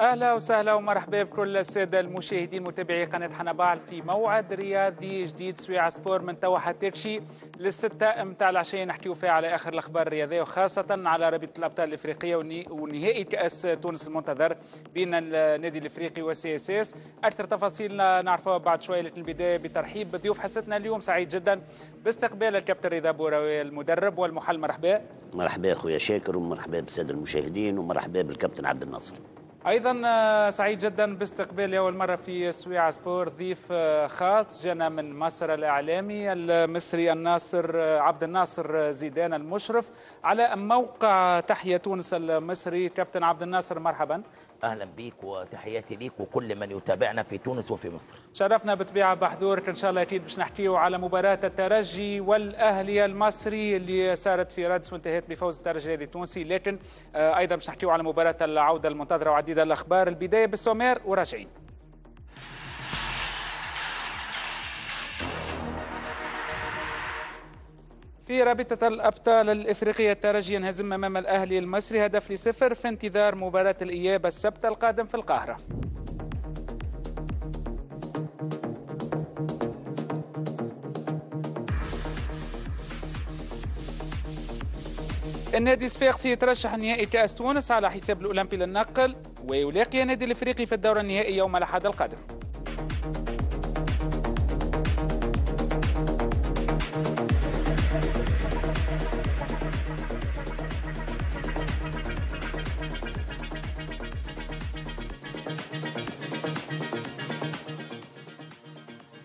أهلا وسهلا ومرحبا بكل السادة المشاهدين متابعي قناة حنبعل في موعد رياضي جديد سويعة sport من توا حتى تشي للستة متاع العشيه نحكيو فيها على آخر الأخبار الرياضية وخاصة على رابطه الأبطال الإفريقية ونهائي كأس تونس المنتظر بين النادي الإفريقي وال CSS أكثر تفاصيل نعرفوها بعد شوية لكن البداية بترحيب بضيوف حصتنا اليوم سعيد جدا باستقبال الكابتن رضا بوراوي المدرب والمحلل. مرحبا. مرحبا أخويا شاكر ومرحبا بالسادة المشاهدين ومرحبا بالكابتن عبد الناصر. أيضا آه، سعيد جدا باستقبال لاول مره في سويعة sport ضيف آه، خاص جانا من مصر الإعلامي المصري الناصر آه، عبد الناصر زيدان المشرف. على موقع تحيا تونس المصري كابتن عبد الناصر مرحبا. أهلا بيك وتحياتي ليك وكل من يتابعنا في تونس وفي مصر. شرفنا بطبيعة بحضورك. إن شاء الله أكيد باش نحكيو على مباراة الترجي والأهلي المصري اللي صارت في رادس وانتهت بفوز الترجي التونسي لكن آه، أيضا باش نحكيو على مباراة العودة المنتظرة وعديد الأخبار. البداية بالسومير وراجعين. في رابطة الأبطال الإفريقية الترجي ينهزم أمام الأهلي المصري هدف لصفر في انتظار مباراة الإياب السبت القادم في القاهرة. النادي الصفاقسي يترشح نهائي كأس تونس على حساب الأولمبي للنقل ويلاقي النادي الإفريقي في الدور النهائي يوم الأحد القادم.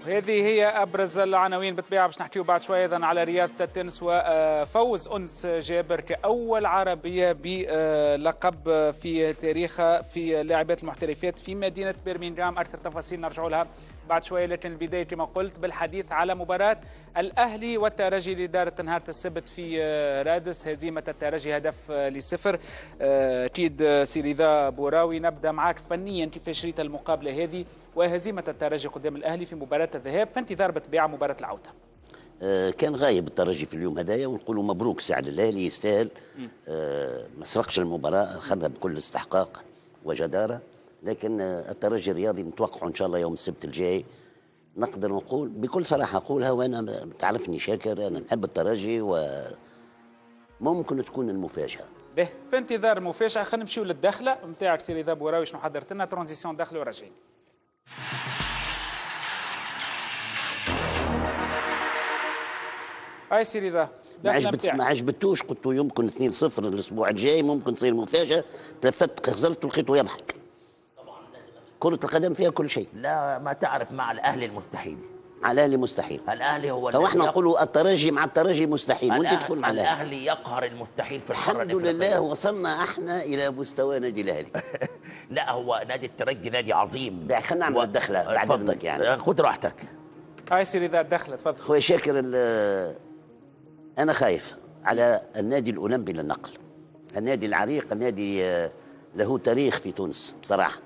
هذه هي أبرز العناوين بالطبيعة. باش نحكيو بعد شوية أيضا على رياضه التنس وفوز أنس جابر كأول عربية بلقب في تاريخها في لاعبات المحترفات في مدينة برمنغهام. أكثر تفاصيل نرجعوا لها بعد شوية لكن البداية كما قلت بالحديث على مباراة الأهلي والترجي اللي دارت نهار السبت في رادس. هزيمة الترجي هدف لصفر. أكيد سي رضا بوراوي نبدأ معك فنيا. كيفاش ريت المقابلة هذه؟ وهزيمة الترجي قدام الأهلي في مباراة الذهاب في انتظار بطبيعة مباراة العودة. آه كان غايب الترجي في اليوم هدايا ونقولوا مبروك سعد الأهلي يستاهل. آه ما سرقش المباراة اخذها بكل استحقاق وجدارة. لكن آه الترجي الرياضي نتوقع إن شاء الله يوم السبت الجاي. نقدر نقول بكل صراحة اقولها وأنا تعرفني شاكر أنا نحب الترجي وممكن تكون المفاجأة. باهي في انتظار المفاجاه خلينا نمشيو للدخله نتاعك سي رضا بوراوي شنو حضرت لنا. transition داخلي وراجعين. هاي سي رضا. ما عجبت ما عجبتوش؟ قلت له يمكن 2-0 الأسبوع الجاي ممكن تصير مفاجاه تلفت خزرت ولقيته يضحك كرة القدم فيها كل شيء. لا ما تعرف مع الاهلي المستحيل. على الاهلي مستحيل. الاهلي هو تو إحنا نقولوا الترجي مع الترجي مستحيل وانت تقول مع الاهلي الاهلي يقهر المستحيل في الحمد لله وصلنا إحنا إلى مستوى نادي الأهلي. لا هو نادي الترجي نادي عظيم. خلينا نعمل الدخلة بعد إذنك يعني. خذ راحتك. هاي سي رضا الدخلة تفضل خويا شاكر أنا خايف على النادي الأولمبي للنقل. النادي العريق النادي له تاريخ في تونس بصراحة.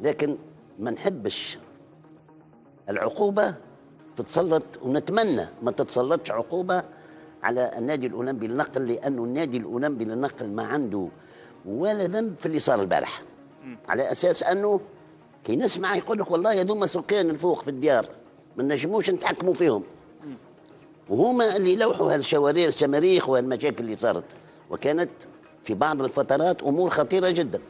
لكن ما نحبش العقوبة تتسلط ونتمنى ما تتسلطش عقوبة على النادي الأولمبي للنقل لأنه النادي الأولمبي للنقل ما عنده ولا ذنب في اللي صار البارح على أساس أنه كي نسمع يقول لك والله هذوما سكان الفوق في الديار ما نجموش نتحكموا فيهم. وهما اللي لوحوا هالشوارير الشماريخ والمشاكل اللي صارت. وكانت في بعض الفترات أمور خطيرة جدا.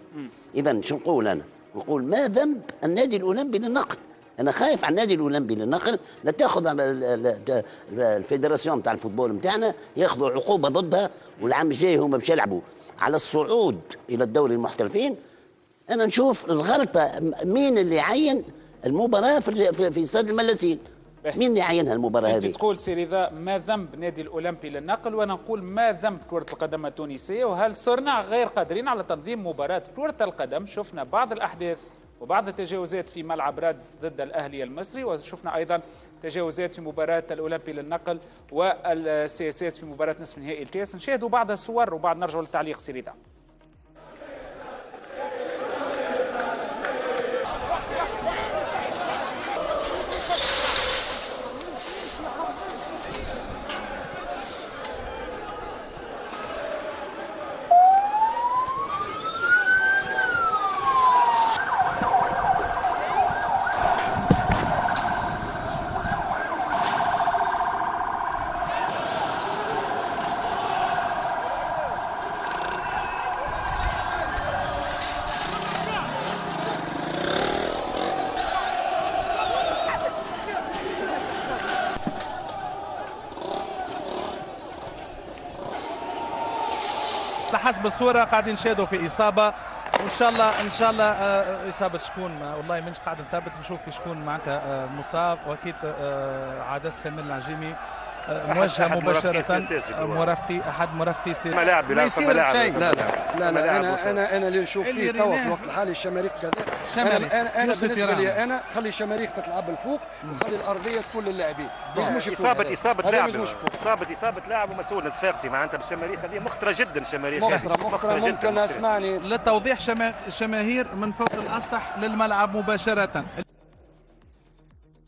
اذا شو نقول أنا؟ نقول ما ذنب النادي الأولمبي للنقل أنا خايف على النادي الأولمبي للنقل لا تأخذ ال fédération تاع ال football نتاعنا ياخذوا عقوبة ضدها والعام الجاي هما باش يلعبوا. على الصعود إلى الدوري المحترفين أنا نشوف الغلطة مين اللي عين المباراة في في استاد الملاسين؟ مين اللي عينها المباراة هذه؟ تقول سي رضا ما ذنب نادي الأولمبي للنقل وأنا نقول ما ذنب كرة القدم التونسية وهل صرنا غير قادرين على تنظيم مباراة كرة القدم؟ شفنا بعض الأحداث. وبعض التجاوزات في ملعب رادس ضد الأهلي المصري وشفنا أيضا تجاوزات في مباراة الأولمبي للنقل وال CSS في مباراة نصف نهائي الكاس. نشاهدوا بعض الصور وبعد نرجعوا للتعليق سي لحسب الصورة قاعدين نشاهدوا في إصابة. وإن شاء الله إن شاء الله آه، إصابة شكون؟ والله مانيش قاعد نثبت نشوف شكون معناتها مصاب. وأكيد آه، عاد سمير العجيمي موجهة مباشرة. مرافقي أحد مرافقي سياسي لاعب ما بيلعب يصير لاعب شيء لا لا لا, لا لاعب أنا. أنا أنا اللي نشوف فيه توا. في الوقت الحالي الشماريخ كذا. أنا أنا, أنا بالنسبة. لي أنا خلي الشماريخ تتلعب بالفوق وخلي الأرضية تكون للاعبين يكون اصابه. إصابة لاعب. اصابه إصابة لاعب ومسؤول صفاقسي معناتها بالشماريخ هذه مخطرة جدا الشماريخ هذه. مخطرة مخطرة ممكن. أسمعني للتوضيح شما- شماهير من فوق الاسطح للملعب مباشرة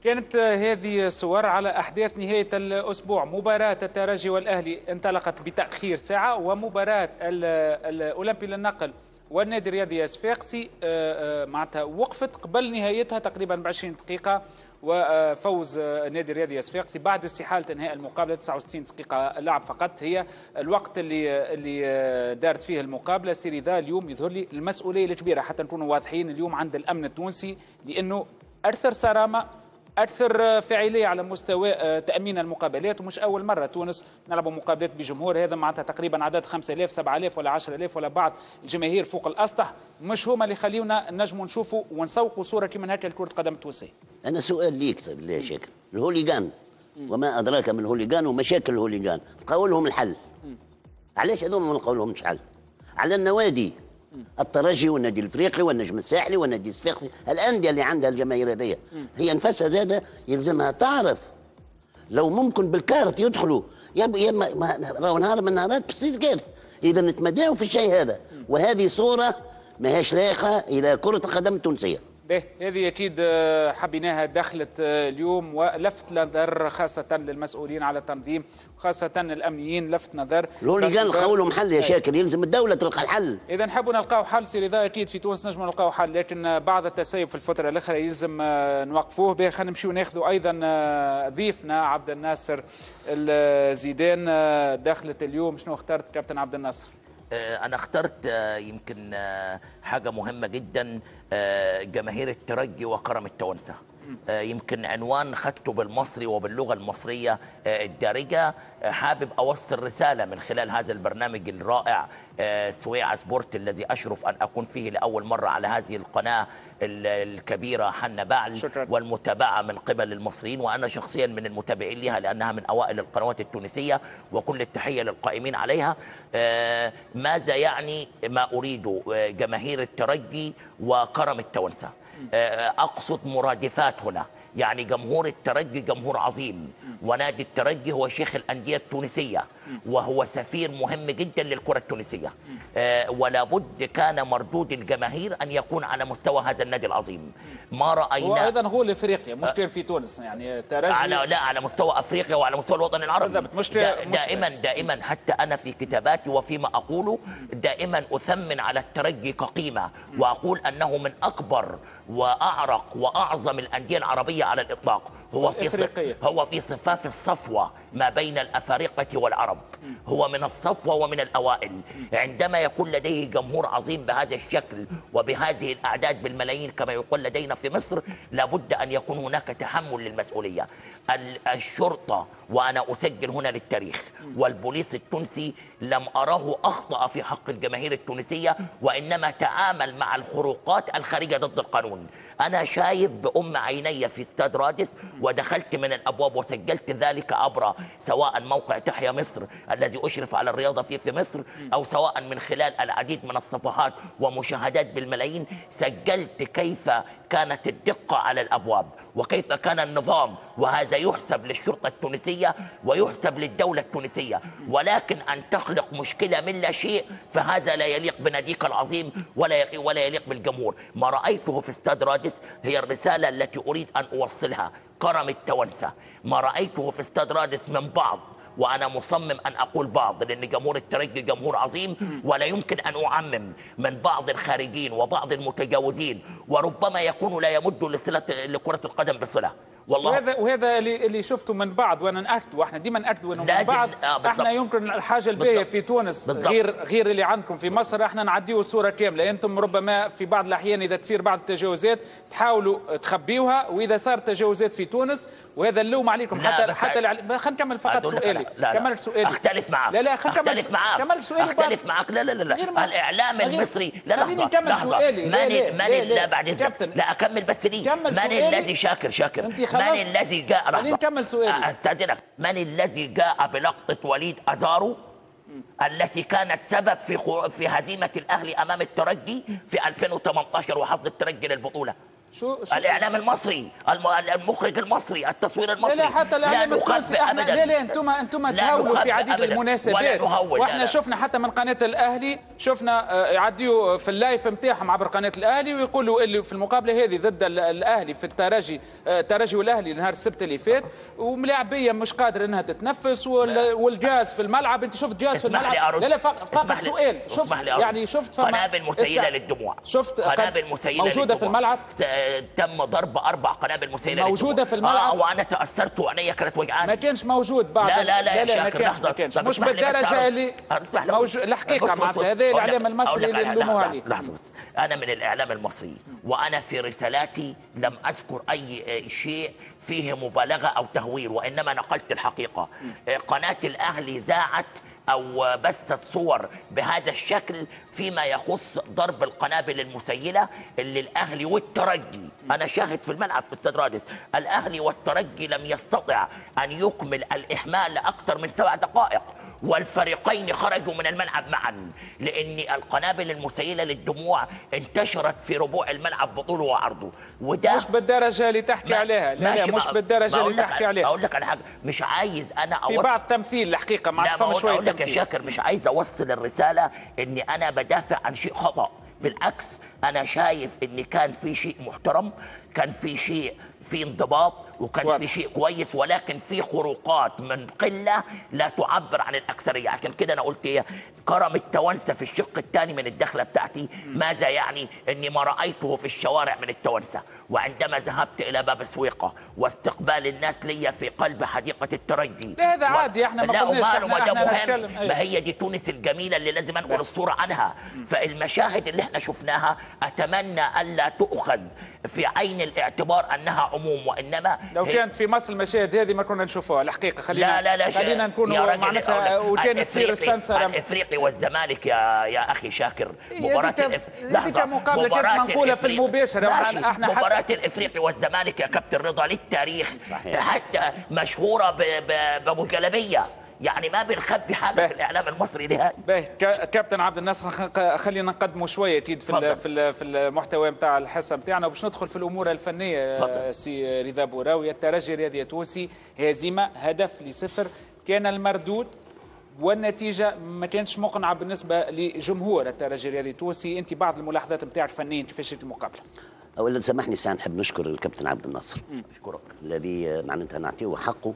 كانت هذه صور على أحداث نهاية الأسبوع. مباراة الترجي والأهلي انطلقت بتأخير ساعة ومباراة ال- الأولمبي للنقل والنادي الرياضي صفاقسي آه، آه، معناتها وقفت قبل نهايتها تقريبا ب 20 دقيقة وفوز النادي الرياضي صفاقسي بعد استحالة انهاء المقابلة 69 دقيقة لعب فقط. هي الوقت اللي اللي دارت فيه المقابلة. سي رضا اليوم يظهر لي المسؤولية الكبيرة حتى نكونوا واضحين اليوم عند الأمن التونسي لأنه أكثر صرامة أكثر فاعليه على مستوى آه، تأمين المقابلات ومش أول مرة. تونس نلعبوا مقابلات بجمهور هذا معناتها تقريبا عدد 5000 7000 ولا 10000 ولا بعض الجماهير فوق الأسطح. مش هما اللي يخليونا نجموا نشوفوا ونسوقوا صورة كما هكا لكره القدم التونسيه أنا سؤال ليك بالله شاكر الهوليغان وما أدراك من الهوليغان ومشاكل الهوليغان تقول لهم الحل علاش هذول ما نلقاو لهمش حل؟ على النوادي. الترجي والنادي الافريقي والنجم الساحلي والنادي الصفاقسي الانديه اللي عندها الجماهير هذيا هي نفسها زاده يلزمها تعرف. لو ممكن بالكارت يدخلوا يا يا راهو نهار من النهارات بسيط كده إذا نتمداوا في الشيء هذا. وهذه صورة ماهيش لايقة إلى كرة القدم التونسية. باهي. هذه أكيد آه، حبيناها دخلت آه، اليوم ولفت نظر خاصة للمسؤولين على التنظيم وخاصه الأمنيين لفت نظر. ال hooligans لقاو لهم حل يا شاكر يلزم الدولة تلقى الحل. إذا نحبوا نلقاو حل سي رضا أكيد في تونس نجموا نلقاو حل لكن بعض التسيب في الفترة الاخرى يلزم آه، نوقفوه. باهي خلينا نمشيو ناخذوا أيضا آه، ضيفنا عبد الناصر الزيدان دخلت اليوم. شنو اخترت كابتن عبد الناصر؟ آه، أنا اخترت آه، يمكن آه، حاجة مهمة جدا جماهير الترجي وكرم التوانسة آه، يمكن عنوان خدته بالمصري آه، الدارجة. آه، حابب أوصل رسالة من خلال هذا البرنامج الرائع سويعة سبورت الذي أشرف أن أكون فيه لأول مرة على هذه القناة. ال- الكبيرة حنا بعل شكراً. والمتابعة من قبل المصريين وأنا شخصيا من المتابعين لها لأنها من أوائل القنوات التونسية وكل التحية للقائمين عليها. آه، ماذا يعني ما أريده آه، جماهير الترجي وكرم التوانسة آه، أقصد مرادفات هنا. يعني جمهور الترجي جمهور عظيم. ونادي الترجي هو شيخ الأندية التونسية وهو سفير مهم جدا للكرة التونسية. آه، ولا بد كان مردود الجماهير أن يكون على مستوى هذا النادي العظيم. ما هو رأينا أيضا هو لإفريقيا مش كان في تونس يعني ترجي على لا على مستوى إفريقيا وعلى مستوى الوطن العربي. بالضبط، مش- دا مش- دائما دائما حتى أنا في كتاباتي وفيما أقوله دائما أثمن على الترجي كقيمة. وأقول أنه من أكبر وأعرق وأعظم الأندية العربية على الإطلاق. هو في هو في صفاف الصفوة ما بين الأفارقة والعرب. هو من الصفوة ومن الأوائل. عندما يكون لديه جمهور عظيم بهذا الشكل وبهذه الأعداد بالملايين كما يقول لدينا في مصر لابد أن يكون هناك تحمل للمسؤولية. ال- الشرطة وأنا أسجل هنا للتاريخ والبوليس التونسي لم اراه أخطأ في حق الجماهير التونسية وإنما تعامل مع الخروقات الخارجه ضد القانون. أنا شايف بأم عيني في استاد رادس ودخلت من الأبواب وسجلت ذلك عبر سواء موقع تحيا مصر الذي أشرف على الرياضة فيه في مصر أو سواء من خلال العديد من الصفحات ومشاهدات بالملايين سجلت كيف كانت الدقة على الأبواب وكيف كان النظام وهذا يحسب للشرطة التونسية ويحسب للدولة التونسية. ولكن أن تخلق مشكلة من لا شيء فهذا لا يليق بناديك العظيم ولا ولا يليق بالجمهور. ما رأيته في استاد رادس هي الرسالة التي أريد أن أوصلها. كرم التوانسه ما رأيته في استاد رادس من بعض وأنا مصمم أن أقول بعض لأن جمهور الترجي جمهور عظيم ولا يمكن أن أعمم من بعض الخارجين وبعض المتجاوزين وربما يكون لا يمد لصله لكرة القدم بصلة. والله وهذا وهذا اللي اللي شفته من بعض وأنا نأكد وإحنا ديما ناكدوا إنه من لازم- بعض آه،. إحنا يمكن الحاجة الباهية. في تونس بالضبط. غير غير اللي عندكم في مصر إحنا نعديوا الصورة كاملة أنتم ربما في بعض الأحيان إذا تصير بعض التجاوزات تحاولوا تخبيوها وإذا صار تجاوزات في تونس وهذا اللوم عليكم لا، حتى بس حتى خلينا نكمل فقط سؤالي لا، لا، لا. كملت سؤالي أختلف معك لا لا خلينا نكمل أختلف معك كمل سؤالي أختلف معك لا لا لا, لا. الإعلام المصري لا خليني لحظة. سؤالي. لا، من لا، من لا، لا. لا بعد. لا أكمل بس لي كمل من. الذي شاكر شاكر من. الذي جاء لحظه خليني أكمل سؤالي. أستاذنك من الذي جاء بلقطة وليد أزارو التي كانت سبب في خو... في هزيمة الأهلي أمام الترجي في 2018 وحظ الترجي للبطولة شو شو الإعلام المصري الم... المخرج المصري التصوير المصري لا حتى الإعلام التونسي إحنا. لا لا أنتم أنتم لا تهاولوا في عديد أبداً. المناسبات وإحنا لا. شفنا حتى من قناة الأهلي شفنا آه، يعديوا في اللايف نتاعهم عبر قناة الأهلي ويقولوا اللي في المقابلة هذه ضد ال- الأهلي في الترجي آه، الترجي والأهلي نهار السبت اللي فات وملاعبية مش قادرة إنها تتنفس وال- والجاز في الملعب أنت شفت جاز في الملعب. لا لا فقط سؤال شفت. يعني شفت قنابل استع- للدموع شفت قنابل مسيلة موجودة في. الملعب تم ضرب أربع قنابل مسيلة موجودة للدموع. في الملعب. آه وأنا تأثرت وعينيا كانت ما وجعاني كانش موجود بعد لا لا لا يا لا, ما شاكر لحظة ما كانش مش بالدرجة. اللي. موجود الحقيقة معناتها. هذا الإعلام المصري اللي نلوموا لحظة- عليه لحظة بس أنا من الإعلام المصري وأنا في رسالاتي لم أذكر أي شيء فيه مبالغة أو تهوير وإنما نقلت الحقيقة قناة الأهلي ذاعت أو بثت صور بهذا الشكل فيما يخص ضرب القنابل المسيلة اللي الأهلي والترجي أنا شاهد في الملعب في استاد رادس الأهلي والترجي لم يستطع أن يكمل الاحماء لأكثر من سبع دقائق والفريقين خرجوا من الملعب معا لأن القنابل المسيلة للدموع انتشرت في ربوع الملعب بطوله وعرضه وده مش بالدرجة اللي تحكي عليها لا لا مش بالدرجة اللي تحكي عليها. أقول لك على حاجة مش عايز أنا في أوصل- بعض تمثيل الحقيقة فما بقول شوية أقول لك يا شاكر مش عايز أوصل الرسالة إني أنا بدافع عن شيء خطأ. بالعكس أنا شايف إن كان في شيء محترم كان في شيء في انضباط وكان واضح. في شيء كويس ولكن في خروقات من قلة لا تعبر عن الأكثرية. عشان كده أنا قلت إيه كرم التوانسة في الشق الثاني من الدخلة بتاعتي. ماذا يعني إني ما رأيته في الشوارع من التوانسة؟ وعندما ذهبت إلى باب سويقة واستقبال الناس لي في قلب حديقة الترجي. لا، هذا و- عادي، إحنا ما لا قلناش، ده إحنا مهم أيوة. ما هي دي تونس الجميلة اللي لازم أنقل الصورة عنها. فالمشاهد اللي إحنا شفناها أتمنى ألا تؤخذ في عين الاعتبار أنها عموم وإنما لو كانت في مصر المشاهد هذه ما كنا نشوفوها. الحقيقة خلينا لا لا لا خلينا راجل معناتها وكانت تصير السنسرة. الإفريقي والزمالك يا يا أخي شاكر هي مباراة الإف... كان مقابلة كانت منقولة في. ماشي. أحنا حتى- مباراه الإفريقي والزمالك يا كابتن رضا للتاريخ صحيح. حتى مشهورة. بابو جلبيه يعني ما بنخبي حاجة به. في الإعلام المصري نهائي كابتن عبد الناصر خلينا نقدموا شوية أكيد في تفضل. في ال- في المحتوى نتاع الحصة نتاعنا وباش ندخل في الأمور الفنية تفضل. سي رضا بوراوي الترجي الرياضي التونسي هزيمه هدف لصفر كان المردود والنتيجة ما كانتش مقنعة بالنسبة لجمهور الترجي الرياضي التونسي أنت بعض الملاحظات نتاعك فنيا كيفاش شفت المقابلة اولا سامحني ساعه نحب نشكر الكابتن عبد الناصر. أشكرك. الذي معناتها نعطيه حقه.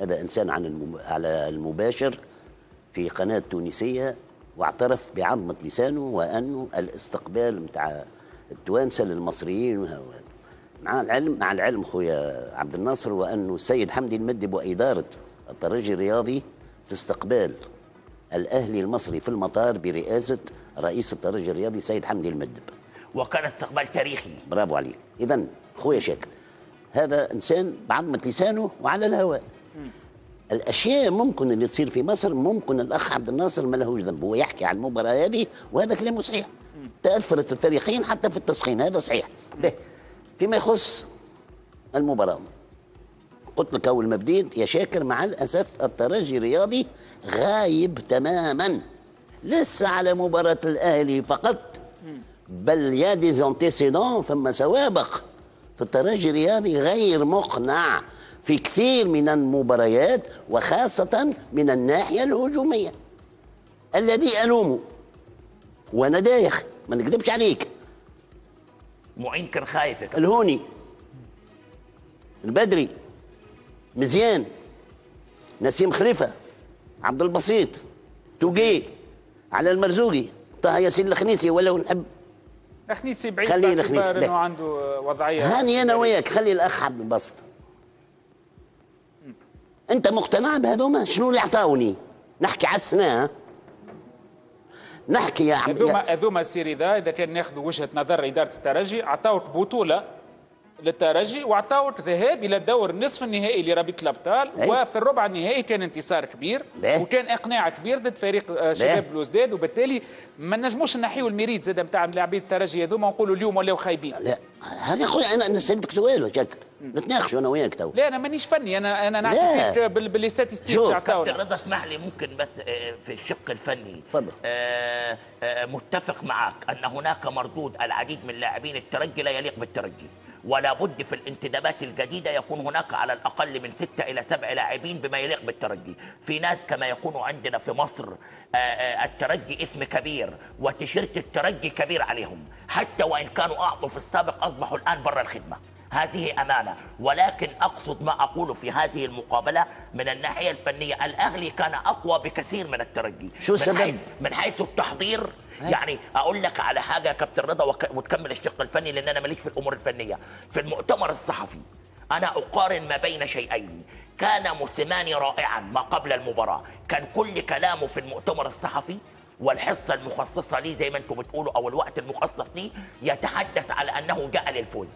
هذا إنسان عن الم... على المباشر في قناة تونسية واعترف بعظمة لسانه وأنه الاستقبال متاع التوانسة للمصريين وه- مع العلم مع العلم خويا عبد الناصر وأنه السيد حمدي المدب وإدارة الترجي الرياضي في استقبال الأهلي المصري في المطار برئاسة رئيس الترجي الرياضي سيد حمدي المدب. وكان استقبال تاريخي. برافو عليك. اذا خويا شاكر هذا إنسان بعظمة لسانه وعلى الهواء. الأشياء ممكن اللي تصير في مصر ممكن الأخ عبد الناصر ما لهوش ذنب هو يحكي عن المباراة هذه وهذا كلامه صحيح. تأثرت الفريقين حتى في التسخين هذا صحيح. به فيما يخص المباراة. قلت لك أول ما بديت يا شاكر مع الأسف الترجي الرياضي غايب تماما. لسه على مباراة الأهلي فقط. بل يا دي زونتيسيدون فما سوابق. في الترجي الرياضي غير مقنع في كثير من المباريات وخاصة من الناحية الهجومية. الذي ألومه وأنا دايخ ما نكذبش عليك. معين كان خايف. الهوني البدري مزيان نسيم خليفة عبد البسيط توقي على المرزوقي طه ياسين الخنيسي ولا نحب خنيسي بعيد خلي خنيسي انه عنده وضعية. هاني أنا وياك خلي الأخ عبد البسط. أنت مقتنع بهذوما؟ شنو اللي عطاوني؟ نحكي على السنة نحكي يا عم هذوما هذوما سي رضا كان ناخذ وجهة نظر إدارة الترجي عطاوك بطولة للترجي وعطاوت ذهاب إلى الدور النصف النهائي لرابطه الأبطال أي. وفي الربع النهائي كان انتصار كبير باهي. وكان إقناع كبير ضد فريق آه، شباب بلوزداد وبالتالي ما نجموش نحيو ال mérite زاد نتاع لاعبين الترجي هذوما ونقولوا اليوم ولاو خايبين لا هذا خويا أنا أنا سألتك سؤال وشكل نتناقشوا أنا وياك تو. لا أنا مانيش فني أنا أنا لا. نعطي فيك بال- ب les statistiques شوف، كابتن رضا اسمح لي ممكن بس آه، في الشق الفني. تفضل. آه، آه، متفق معك أن هناك مردود العديد من لاعبين الترجي لا يليق بالترجي ولا بد في الانتدابات الجديدة يكون هناك على الأقل من ستة إلى سبع لاعبين بما يليق بالترجي. في ناس كما يكون عندنا في مصر الترجي اسم كبير وتيشيرت الترجي كبير عليهم حتى وإن كانوا أعطوا في السابق أصبحوا الآن برا الخدمة. هذه أمانة. ولكن أقصد ما أقول في هذه المقابلة من الناحية الفنية. الأهلي كان أقوى بكثير من الترجي شو من السبب؟ حيث من حيث التحضير يعني أقول لك على حاجة يا كابتن رضا وك- وتكمل الشق الفني لأن أنا ماليش في الأمور الفنية. في المؤتمر الصحفي أنا أقارن ما بين شيئين. كان موسيماني رائعا ما قبل المباراة. كان كل كلامه في المؤتمر الصحفي والحصة المخصصة لي زي ما أنتم بتقولوا أو الوقت المخصص لي يتحدث على أنه جاء للفوز.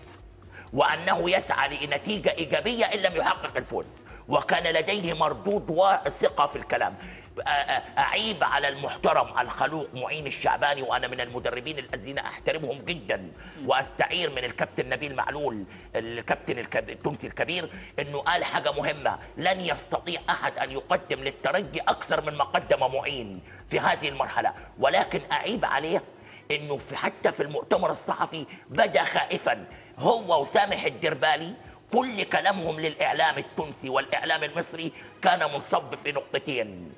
وأنه يسعى لنتيجة إيجابية إن لم يحقق الفوز. وكان لديه مردود وثقة في الكلام. أ- أ- أعيب على المحترم الخلوق معين الشعباني وأنا من المدربين الذين أحترمهم جدا وأستعير من الكابتن نبيل معلول الكابتن التونسي الكبير إنه قال حاجة مهمة لن يستطيع أحد أن يقدم للترجي أكثر من ما قدم معين في هذه المرحلة. ولكن أعيب عليه إنه في حتى في المؤتمر الصحفي بدا خائفا. هو وسامح الدربالي كل كلامهم للإعلام التونسي والإعلام المصري كان منصب في نقطتين.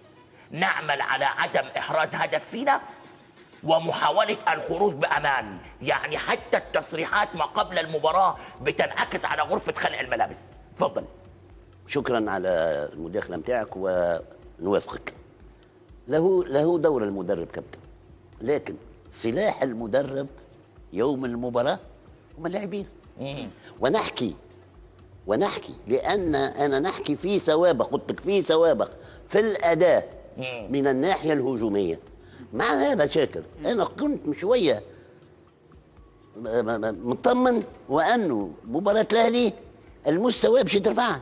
نعمل على عدم إحراز هدف فينا ومحاولة الخروج بأمان يعني حتى التصريحات ما قبل المباراة بتنعكس على غرفة خلع الملابس. تفضل. شكرا على المداخلة نتاعك ونوافقك. له له دور المدرب كابتن. لكن سلاح المدرب يوم المباراة هم اللاعبين ونحكي ونحكي لأن أنا نحكي في سوابق قلت لك في سوابق في الأداء من الناحية الهجومية. مع هذا شاكر أنا كنت شوية مطمن وأنه مباراة الأهلي المستوى باش يترفع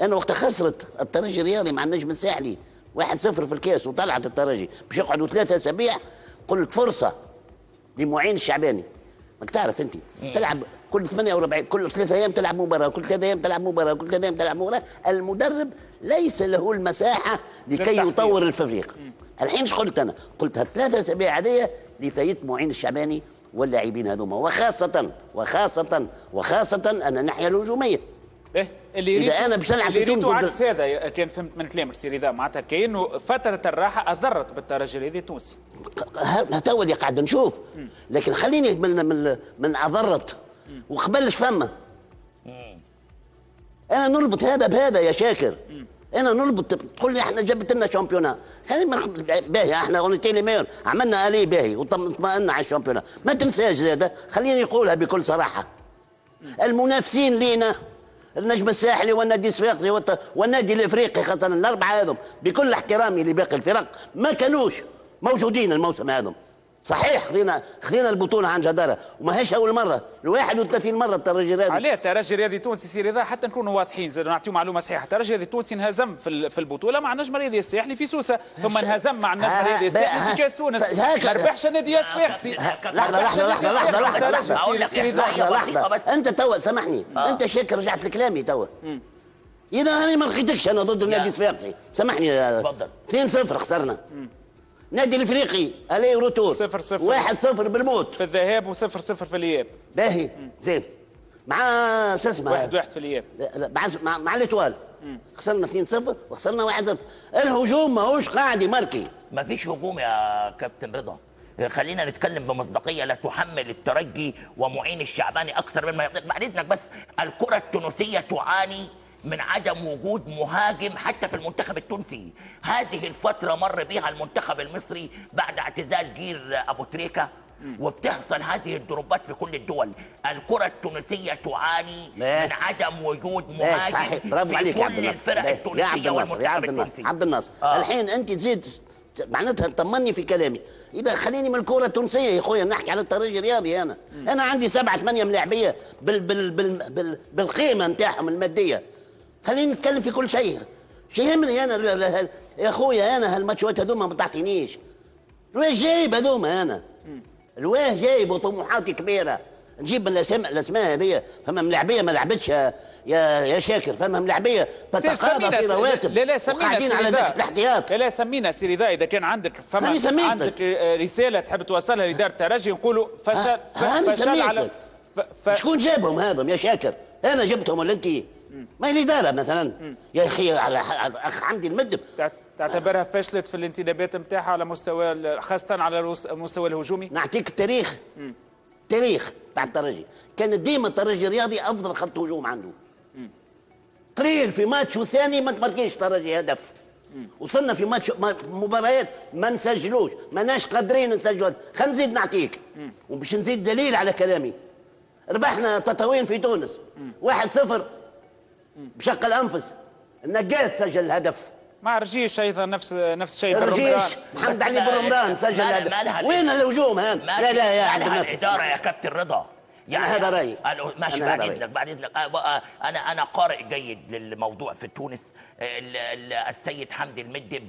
أنا وقت خسرت الترجي الرياضي مع النجم الساحلي 1-0 في الكاس وطلعت الترجي باش يقعدوا ثلاثة أسابيع قلت فرصة لمعين الشعباني. ماك تعرف انت. تلعب كل 48 كل ثلاثة أيام تلعب مباراة كل ثلاثة أيام تلعب مباراة كل ثلاثة أيام تلعب مباراة. المدرب ليس له المساحة لكي. يطور الفريق. الحين إيش قلت أنا؟ قلت هالثلاثة أسابيع هذيا لفايت معين الشعباني واللاعبين هذوما. وخاصة وخاصة وخاصة أن الناحية الهجومية. إيه؟ اللي يريد- أنا باش نلعب اللي ضد- عكس هذا كان فهمت من كلامك سي رضا معناتها كأنه فترة الراحة اضرت بالترجي الرياضي التونسي تو اللي قاعد نشوف. لكن خليني من من من اضرت وقبلش فما؟ أنا نربط هذا بهذا يا شاكر. أنا نربط تقول لي إحنا جبت لنا championnat. خلينا باهي إحنا on était meilleurs. عملنا aller باهي واطمئنا على ال championnat. ما تنساش زاده خليني نقولها بكل صراحة. المنافسين لينا. النجم الساحلي والنادي الصفاقسي والنادي الإفريقي خاصة الأربعة هذم بكل احترامي لباقي الفرق ما كانوش موجودين الموسم هذا صحيح خذينا خذينا البطولة عن جدارة. وما هيش أول مرة. ال 31 مرة الترجي الرياضي. عليه الترجي الرياضي التونسي سي رضا حتى نكونوا واضحين. زاد نعطيو معلومة صحيحة. الترجي الرياضي التونسي انهزم في ال- في البطولة مع النجم الرياضي الساحلي في سوسة. ثم انهزم مع النجم الرياضي الساحلي في كاس تونس. ما ربحش النادي الصفاقسي لحظة لحظة لحظة لحظة لحظة لحظة. أقول لك سي رضا سيدي. لحظة. بسيطة بس. لحظة أنت تو سامحني. أنت شاكر رجعت لكلامي تو. إذا أنا ما لقيتكش أنا ضد النادي الصفاقسي سامحني يا- تفضل. 2-0 خسرنا. نادي الإفريقي aller retour. صفر صفر. 1-0 بالموت. في الذهاب وصفر صفر في الإياب. باهي. زين. مع شو اسمه؟ واحد واحد في الإياب. لا لا مع مع, مع ال Étoile. خسرنا 2-0 وخسرنا 1-0 الهجوم ماهوش قاعد يماركي ما فيش هجوم يا كابتن رضا. خلينا نتكلم بمصداقية. لا تحمل الترجي ومعين الشعباني أكثر مما يطيق بعد إذنك بس الكرة التونسية تعاني من عدم وجود مهاجم حتى في المنتخب التونسي. هذه الفترة مر بها المنتخب المصري بعد اعتزال جيل أبو تريكة وبتحصل هذه الدروبات في كل الدول. الكرة التونسية تعاني. من عدم وجود مهاجم صحيح. برافو في عليك كل يا عبد الناصر الفرق لا، يا عبد الناصر يا عبد الناصر عبد الناصر آه. الحين انت تزيد معناتها تطمني في كلامي. إذا خليني من الكرة التونسية يا أخويا نحكي على الترجي الرياضي أنا. أنا عندي سبعة ثمانية ملاعبية بال بال بال بال بالقيمه نتاعهم المادية. خليني نتكلم في كل شيء. شو يهمني أنا يا اخويا أنا هالماتشات هذوما ما تعطينيش الواه جايب هذوما أنا. الواه جايب وطموحاتي كبيرة. نجيب من الأسماء الاسماء هذه فما ملاعبية ما لعبتش يا يا يا شاكر. فما ملاعبية تتقاضى في رواتب. لا لا سمينا وقاعدين على. دكه الاحتياط. لا لا سمينا سيري ذا إذا كان عندك فما عندك آه، رسالة تحب توصلها لإدارة الترجي نقولوا فشل فشل على لك. ف... ف... شكون جابهم هذم يا شاكر؟ أنا جبتهم ولا أنت؟ ما هي الاداره مثلا. يا أخي على أخ عندي المدب. تعت- تعتبرها فشلت في الانتدابات نتاعها على مستوى خاصة على المستوى الهجومي؟ نعطيك التاريخ تاريخ تاع الترجي. كان ديما الترجي الرياضي أفضل خط هجوم عنده. قليل في ماتش وثاني ما تمركيش الترجي هدف. وصلنا في ماتش ما- مباريات ما نسجلوش. ماناش قادرين نسجلوا خلينا نزيد نعطيك. وباش نزيد دليل على كلامي. ربحنا تطاوين في تونس. واحد صفر. بشق الأنفس. النقاس سجل الهدف مع رجيش أيضا نفس نفس الشيء. الرجيش محمد علي ما- بالرمضان سجل لها وين الهجوم هذا لا لا يا عبد الإدارة يا كابتن رضا. يعني هذا. أنا- ماشي أنا بعد. اذنك بعد اذنك أنا أنا قارئ جيد للموضوع في تونس. ال- ال- السيد حمدي المدب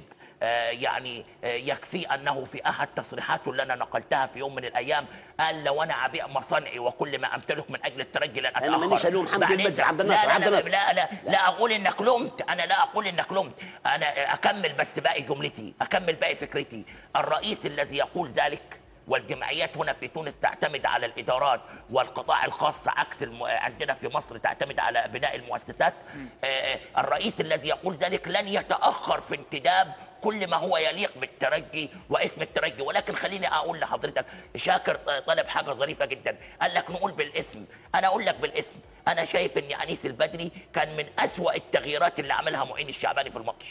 يعني آه، يكفي أنه في أحد تصريحاته اللي أنا نقلتها في يوم من الأيام قال لو أنا أبيع مصانعي وكل ما أمتلك من أجل الترجي لن أتأخر أنا مانيش ألوم المدب، إذنك. عبد الناصر، لا لا عبد لا, الناصر. لا لا لا أقول إنك لمت أنا لا أقول إنك لمت أنا أكمل بس باقي جملتي أكمل باقي فكرتي الرئيس الذي يقول ذلك والجمعيات هنا في تونس تعتمد على الإدارات والقطاع الخاص عكس الم... عندنا في مصر تعتمد على بناء المؤسسات. آه، الرئيس الذي يقول ذلك لن يتأخر في انتداب كل ما هو يليق بالترجي واسم الترجي. ولكن خليني أقول لحضرتك شاكر طلب حاجة ظريفة جدا. قال لك نقول بالاسم. أنا أقول لك بالاسم. أنا شايف ان أنيس البدري كان من أسوأ التغييرات اللي عملها معين الشعباني في الماتش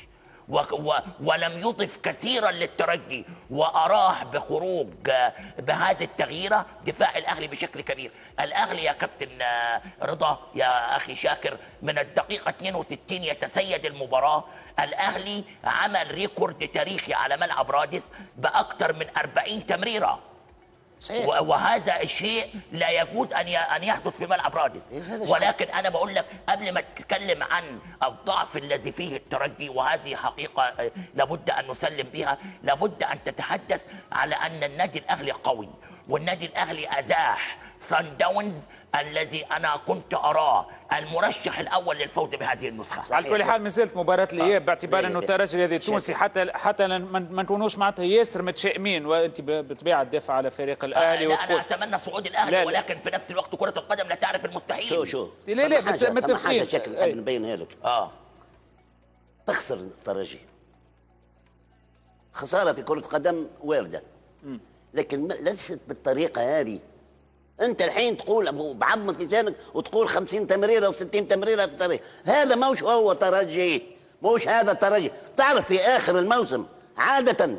و و ولم يضف كثيرا للترجي وأراه بخروج بهذه التغييرة دفاع الأهلي بشكل كبير. الأهلي يا كابتن آه، رضا يا أخي شاكر من الدقيقة 62 يتسيد المباراة. الأهلي عمل ريكورد تاريخي على ملعب رادس بأكثر من 40 تمريرة. صحيح. وهذا الشيء لا يجوز أن أن يحدث في ملعب رادس إيه. ولكن أنا بقول لك قبل ما تتكلم عن الضعف الذي فيه الترجي وهذه حقيقة آه، لابد أن نسلم بها لابد أن تتحدث على أن النادي الأهلي قوي والنادي الأهلي أزاح سان داونز الذي أنا كنت أراه المرشح الأول للفوز بهذه النسخة. على كل حال ما زلت مباراة الإياب باعتبار إيه، أنه إيه. الترجي هذا التونسي حتى حتى ما نكونوش معناتها ياسر متشائمين وأنت ب- بطبيعة تدافع على فريق الأهلي لا أنا وتقول أتمنى صعود لا، الأهلي لا. ولكن في نفس الوقت كرة القدم لا تعرف المستحيل. شو شو. لا، لا، متفقين. شكل. نحب نبينها لك آه. تخسر الترجي خسارة في كرة قدم واردة. لكن ليست بالطريقة هذه. انت الحين تقول بعظمه لسانك وتقول 50 تمريرة و60 تمريرة في الترجي هذا موش هو ترجي موش هذا ترجي تعرف في آخر الموسم عادة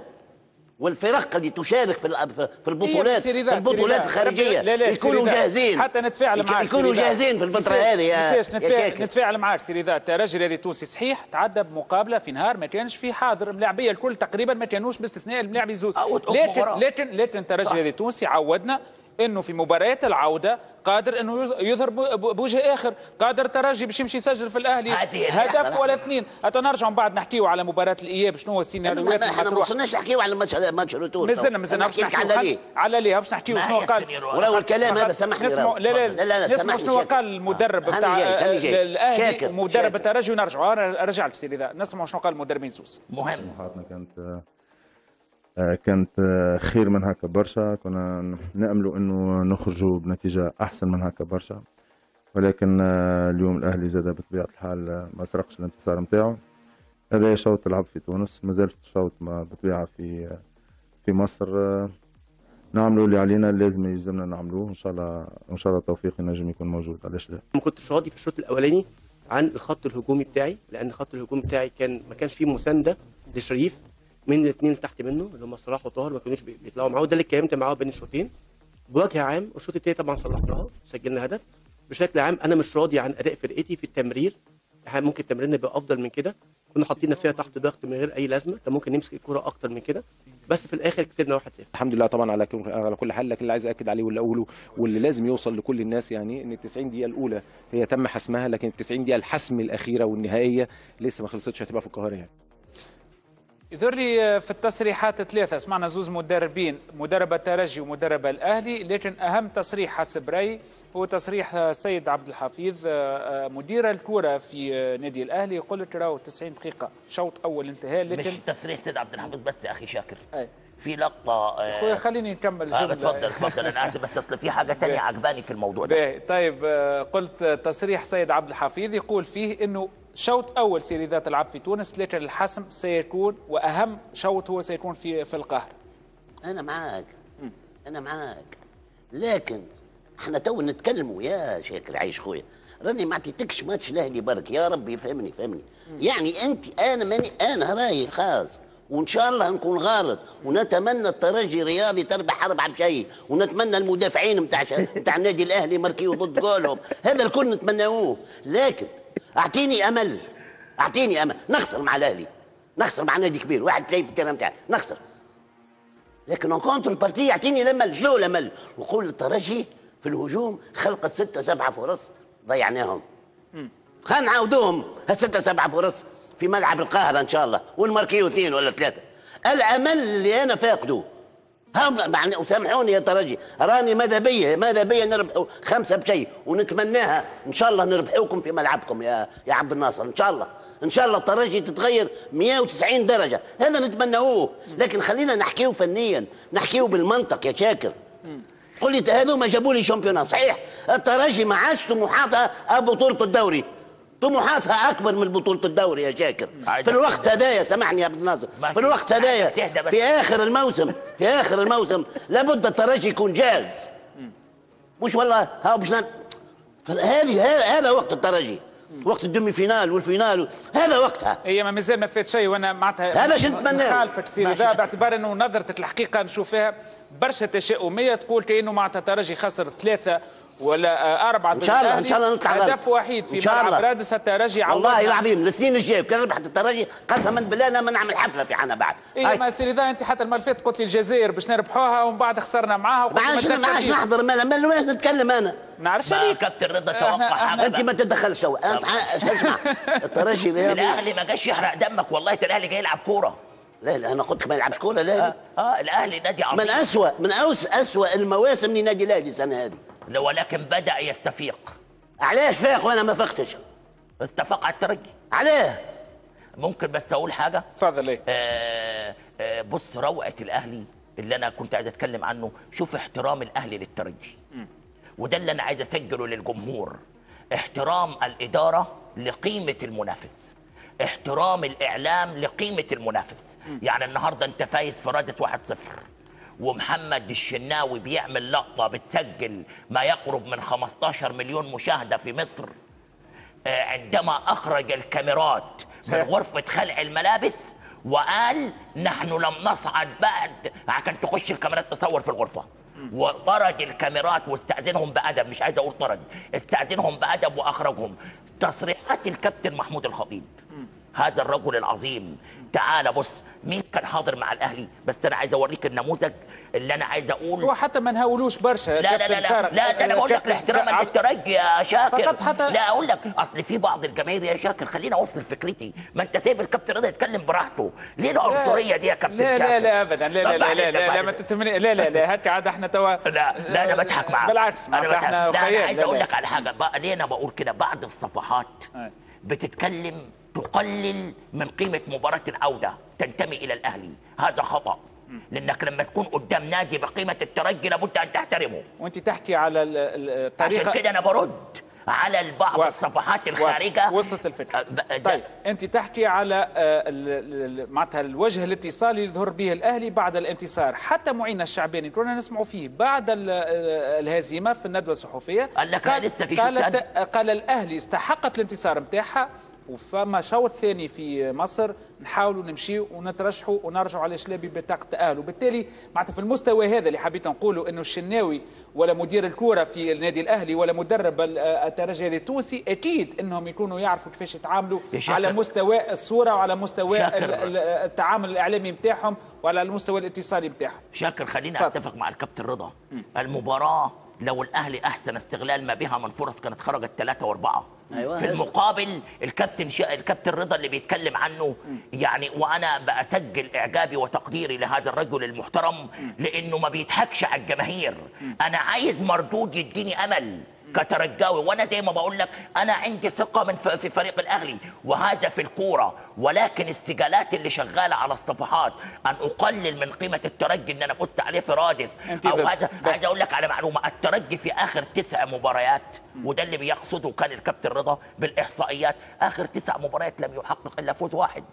والفرق اللي تشارك في الأب- في البطولات في البطولات. الخارجية لا لا يكونوا. جاهزين حتى نتفاعل معك يكونوا. جاهزين في الفترة هذه يا نتفاعل, نتفاعل معك سي رضا الترجي الرياضي التونسي صحيح تعدى بمقابله في نهار ما كانش فيه حاضر الملاعبيه الكل تقريبا ما كانوش باستثناء الملاعب زوز لكن. لكن لكن الترجي. الرياضي التونسي عودنا إنه في مباريات العودة قادر إنه يظ- يظهر بوجه آخر قادر الترجي باش يمشي يسجل في الأهلي. هدف ولا اثنين. حتى نرجعوا من بعد نحكيو على مباراة الإياب شنو هو السيناريوهات إحنا ما وصلناش نحكيو على ماتش ماتش retour مازلنا مازلنا نحكي لك على ليه على ليه باش نحكيو شنو قال؟ ولو الكلام هذا سامحني راهو. لا لا لا سامحني شنو. قال المدرب بتاع. الأهلي شاكر. الترجي ونرجعوا أنا رجعت في سي رضا. نسمعوا شنو قال المدربين زوز مهم. طموحاتنا كانت كانت آه، خير من هكا برشا. كنا نأملوا إنه نخرجوا بنتيجة أحسن من هكا برشا. ولكن آه، اليوم الأهلي زاد بطبيعة الحال آه، ما سرقش الانتصار نتاعو. هذا شوط لعب في تونس. مازال شوط ما بطبيعة في آه، في مصر. آه، نعملوا اللي علينا لازم يلزمنا نعملوه. إن شاء الله إن شاء الله التوفيق ينجم يكون موجود. علاش لا؟ ما كنتش راضي في الشوط الأولاني عن الخط الهجومي بتاعي لأن الخط الهجومي بتاعي كان ما كانش فيه مساندة لشريف. من الاثنين اللي تحت منه اللي هم صلاح وطاهر ما كانوش بي- بيطلعوا معاه. وده اللي اتكلمت معاه بين الشوطين. بوجه عام الشوط الثاني طبعا صلحناها سجلنا هدف. بشكل عام أنا مش راضي عن أداء فرقتي في التمرير. إحنا ممكن تمريرنا يبقى أفضل من كده. كنا حاطين نفسنا تحت ضغط من غير أي لازمة. كان ممكن نمسك الكره أكتر من كده. بس في الآخر كسبنا 1-0 الحمد لله طبعا على على كل حال. لكن اللي عايز اكد عليه واللي أقوله واللي لازم يوصل لكل الناس يعني إن ال 90 دقيقة الأولى هي تم حسمها لكن ال 90 دقيقة الحسم الأخيرة والنهائية لسه ما خلصتش هتبقى في القاهرة يعني. يظهر لي في التصريحات ثلاثة سمعنا زوز مدربين مدرب الترجي ومدرب الأهلي لكن أهم تصريح حسب رأي هو تصريح السيد عبد الحفيظ مدير الكرة في نادي الأهلي. يقول لك راهو 90 دقيقة شوط أول انتهاء مش لكن تصريح سيد عبد الحفيظ بس يا أخي شاكر. أي. في لقطة آه، أخويا خليني نكمل آه، جملة. اتفضل اتفضل أنا آسف بس أصل في حاجة تانية عجباني في الموضوع ده. طيب آه، قلت تصريح سيد عبد الحفيظ يقول فيه إنه شوط أول سي رضا تلعب في تونس لكن الحسم سيكون وأهم شوط هو سيكون في في القاهره أنا معاك. أنا معاك. لكن إحنا تو نتكلموا يا شاكر عايش خويا. راني ما عطيتكش ماتش الاهلي برك. يا ربي فهمني فهمني يعني أنت أنا ماني أنا رايي خاص. وإن شاء الله نكون غلط. ونتمنى الترجي الرياضي تربح اربعه بشيء. ونتمنى المدافعين نتاع نتاع النادي الأهلي مركيو ضد جولهم. هذا الكل نتمناوه. لكن أعطيني أمل. أعطيني أمل. نخسر مع الأهلي. نخسر مع نادي كبير. واحد شايف ال terrain بتاعي نخسر. لكن en contrepartie يعطيني الأمل. شنو الأمل؟ وقول الترجي في الهجوم خلقت ستة سبعة فرص ضيعناهم. خلينا نعاودوهم. هالستة سبعة فرص في ملعب القاهرة إن شاء الله. ونماركيو اثنين ولا ثلاثة. الأمل اللي أنا فاقده هم معني وسامحوني يا ترجي راني ماذا بيا ماذا بيا نربحوا خمسة بشيء ونتمناها. إن شاء الله نربحوكم في ملعبكم يا يا عبد الناصر إن شاء الله. إن شاء الله الترجي تتغير 190 درجة. هذا نتمناوه لكن خلينا نحكيه فنيا نحكيه بالمنطق يا شاكر. قل لي هذوما جابوا لي championnat صحيح؟ الترجي ما عادش طموحاتها بطولة الدوري. طموحاتها أكبر من بطولة الدوري يا شاكر. في الوقت هذايا سامحني يا عبد الناصر. في الوقت بس. في آخر الموسم في آخر الموسم لابد الترجي يكون جاهز. مش والله ها باش نعمل- هذه هذا- هذا وقت الترجي. وقت ال demi-finale وال finale هذا وقتها. هي ما مازال ما فات شيء وأنا معناتها هذا شو نتمناه. خالفك سي رضا باعتبار إنه نظرة الحقيقة نشوف فيها برشا تشاؤمية تقول كأنه معناتها ترجي خسر ثلاثة ولا آه، أربعة إن شاء الله- إن شاء الله. نطلع هدف. وحيد في ملعب الله. رادس الترجي والله. العظيم الاثنين الجاي كان ربحت الترجي قسما بالله أنا ما نعمل حفله في حنا بعد اي هاي. ما سيري ذا أنت حتى المره اللي فاتت قلت لي الجزائر باش نربحوها ومن بعد خسرنا معاها ما عادش ما ما عادش. نحضر ما ما وين نتكلم أنا نعرفش ما عليك كابتن رضا إحنا- توقع أنت ما تتدخلش أنت اسمع الترجي رياضي الأهلي ما جاش يحرق دمك والله الاهلي جاي يلعب كورة لا لا أنا قلت ما يلعبش كورة لا آه, آه الأهلي نادي عظيم. من اسوء من أوس اسوء المواسم لنادي الأهلي السنة هذه. ولكن بدأ يستفيق. علاش فاق وأنا ما فقتش؟ استفاق على الترجي علاه ممكن بس أقول حاجة؟ تفضل إيه؟ آه آه بص روعة الأهلي اللي أنا كنت عايز أتكلم عنه. شوف احترام الأهلي للترجي وده اللي أنا عايز أسجله للجمهور. احترام الإدارة لقيمة المنافس. احترام الإعلام لقيمة المنافس. يعني النهارده أنت فايز في رادس 1-0 ومحمد الشناوي بيعمل لقطة بتسجل ما يقرب من 15 مليون مشاهدة في مصر آه، عندما أخرج الكاميرات من. غرفة خلع الملابس وقال نحن لم نصعد بعد. عشان تخش الكاميرات تصور في الغرفة. وطرد الكاميرات واستأذنهم بأدب. مش عايز أقول طرد استأذنهم بأدب وأخرجهم. تصريحات الكابتن محمود الخطيب. هذا الرجل العظيم تعال بص مين كان حاضر مع الاهلي بس أنا عايز اوريك النموذج اللي أنا عايز أقول هو حتى ما نهولوش برشا لا لا لا لا. لا ده أنا بقول لك عبد- للترجي يا شاكر فقط حتى- لا أقول لك اصل في بعض الجماهير يا شاكر خليني اوصل فكرتي ما انت سايب الكابتن رضا يتكلم براحته ليه العنصريه دي يا كابتن لا شاكر لا لا ابدا لا لا لا لا لا, لا ما تتمنى لا لا لا هكا عاد إحنا توا لا لا أنا بضحك معاك بالعكس أنا بضحك لا أنا عايز أقول. لك على حاجة بقى ليه أنا بقول كده بعض الصفحات. بتتكلم تقلل من قيمة مباراة العودة تنتمي إلى الأهلي. هذا خطأ. لأنك لما تكون قدام نادي بقيمة الترجي لابد أن تحترمه. وأنت تحكي على ال- ال- عشان الطريقة كده أنا برد على بعض. الصفحات. الخارجة. وصلت الفكرة. أه، طيب أنت تحكي على آه، ال- ال- معناتها الوجه الاتصالي اللي يظهر به الأهلي بعد الانتصار. حتى معين الشعباني كنا نسمعوا فيه. بعد آه، الهزيمة في الندوة الصحفية قال لك لسه في شوط قال, الأهلي استحقت الانتصار نتاعها وفما شوط ثاني في مصر نحاولوا نمشيو ونترشحوا ونرجعوا على شلابي بطاقة تاهل وبالتالي معناتها في المستوى هذا اللي حبيت نقوله إنه الشناوي ولا مدير الكورة في النادي الأهلي ولا مدرب ال- الترجي التونسي أكيد إنهم يكونوا يعرفوا كيفاش يتعاملوا. على مستوى الصورة وعلى مستوى التعامل الإعلامي نتاعهم وعلى المستوى الاتصالي نتاعهم شاكر خليني. أتفق مع الكابتن رضا. المباراة لو الأهلي أحسن استغلال ما بها من فرص كانت خرجت ثلاثة وأربعة. أيوة، في المقابل الكابتن شا... الكابتن رضا اللي بيتكلم عنه يعني وأنا بسجل إعجابي وتقديري لهذا الرجل المحترم لأنه ما بيضحكش على الجماهير. أنا عايز مردود يديني أمل. كترجاوي وأنا زي ما بقول لك أنا عندي ثقة من في فريق الأهلي وهذا في الكورة ولكن السجالات اللي شغالة على الصفحات أن أقلل من قيمة الترجي إن أنا فزت عليه في رادس أو. هذا. عايز أقول لك على معلومة الترجي في آخر تسع مباريات وده اللي بيقصده كان الكابتن رضا بالإحصائيات آخر تسع مباريات لم يحقق إلا فوز واحد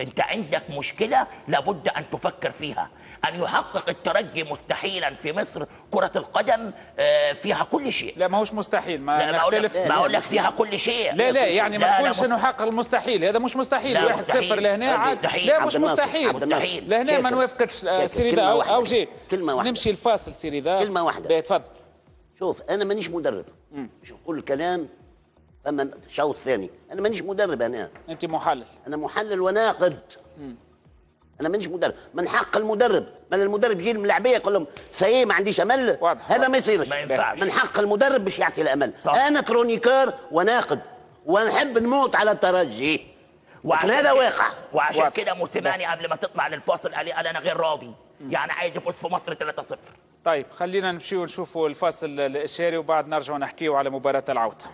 انت عندك مشكلة لابد أن تفكر فيها أن يحقق الترجي مستحيلا في مصر كرة القدم آه، فيها كل شيء لا ما هوش مستحيل ما نختلف بقول لك فيها كل شيء لا لا يعني ما إنه حقق المستحيل هذا مش مستحيل لا، واحد مستحيل. صفر لهنا لا، عاد مستحيل. لا مش مستحيل. مستحيل. لهنا ما شاكر. نوافقكش آه، شاكر. سيري كلمة ذا أو. أو جيت كلمة واحدة. نمشي الفاصل سي رضا كلمة واحدة. باهي، تفضل شوف أنا مانيش مدرب مش نقول كلام فما شوط ثاني. أنا مانيش مدرب أنا. أنت محلل. أنا محلل وناقد. أنا مانيش مدرب. من حق المدرب. من المدرب يجي الملاعبيه يقول لهم سي ما عنديش أمل. واضح. هذا ما يصيرش. ما ينفعش. من حق المدرب باش يعطي الأمل. صح. أنا chroniqueur وناقد. ونحب نموت على الترجي. لكن هذا واقع. وعشان. كده موسيماني قبل ما تطلع للفاصل قال أنا غير راضي. يعني عايز يفوز في مصر 3-0 طيب خلينا نمشي ونشوفوا الفاصل الإشهاري وبعد نرجع نحكيو على مباراة العودة.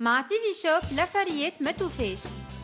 مع TV Shop الافاريات ما توفاش.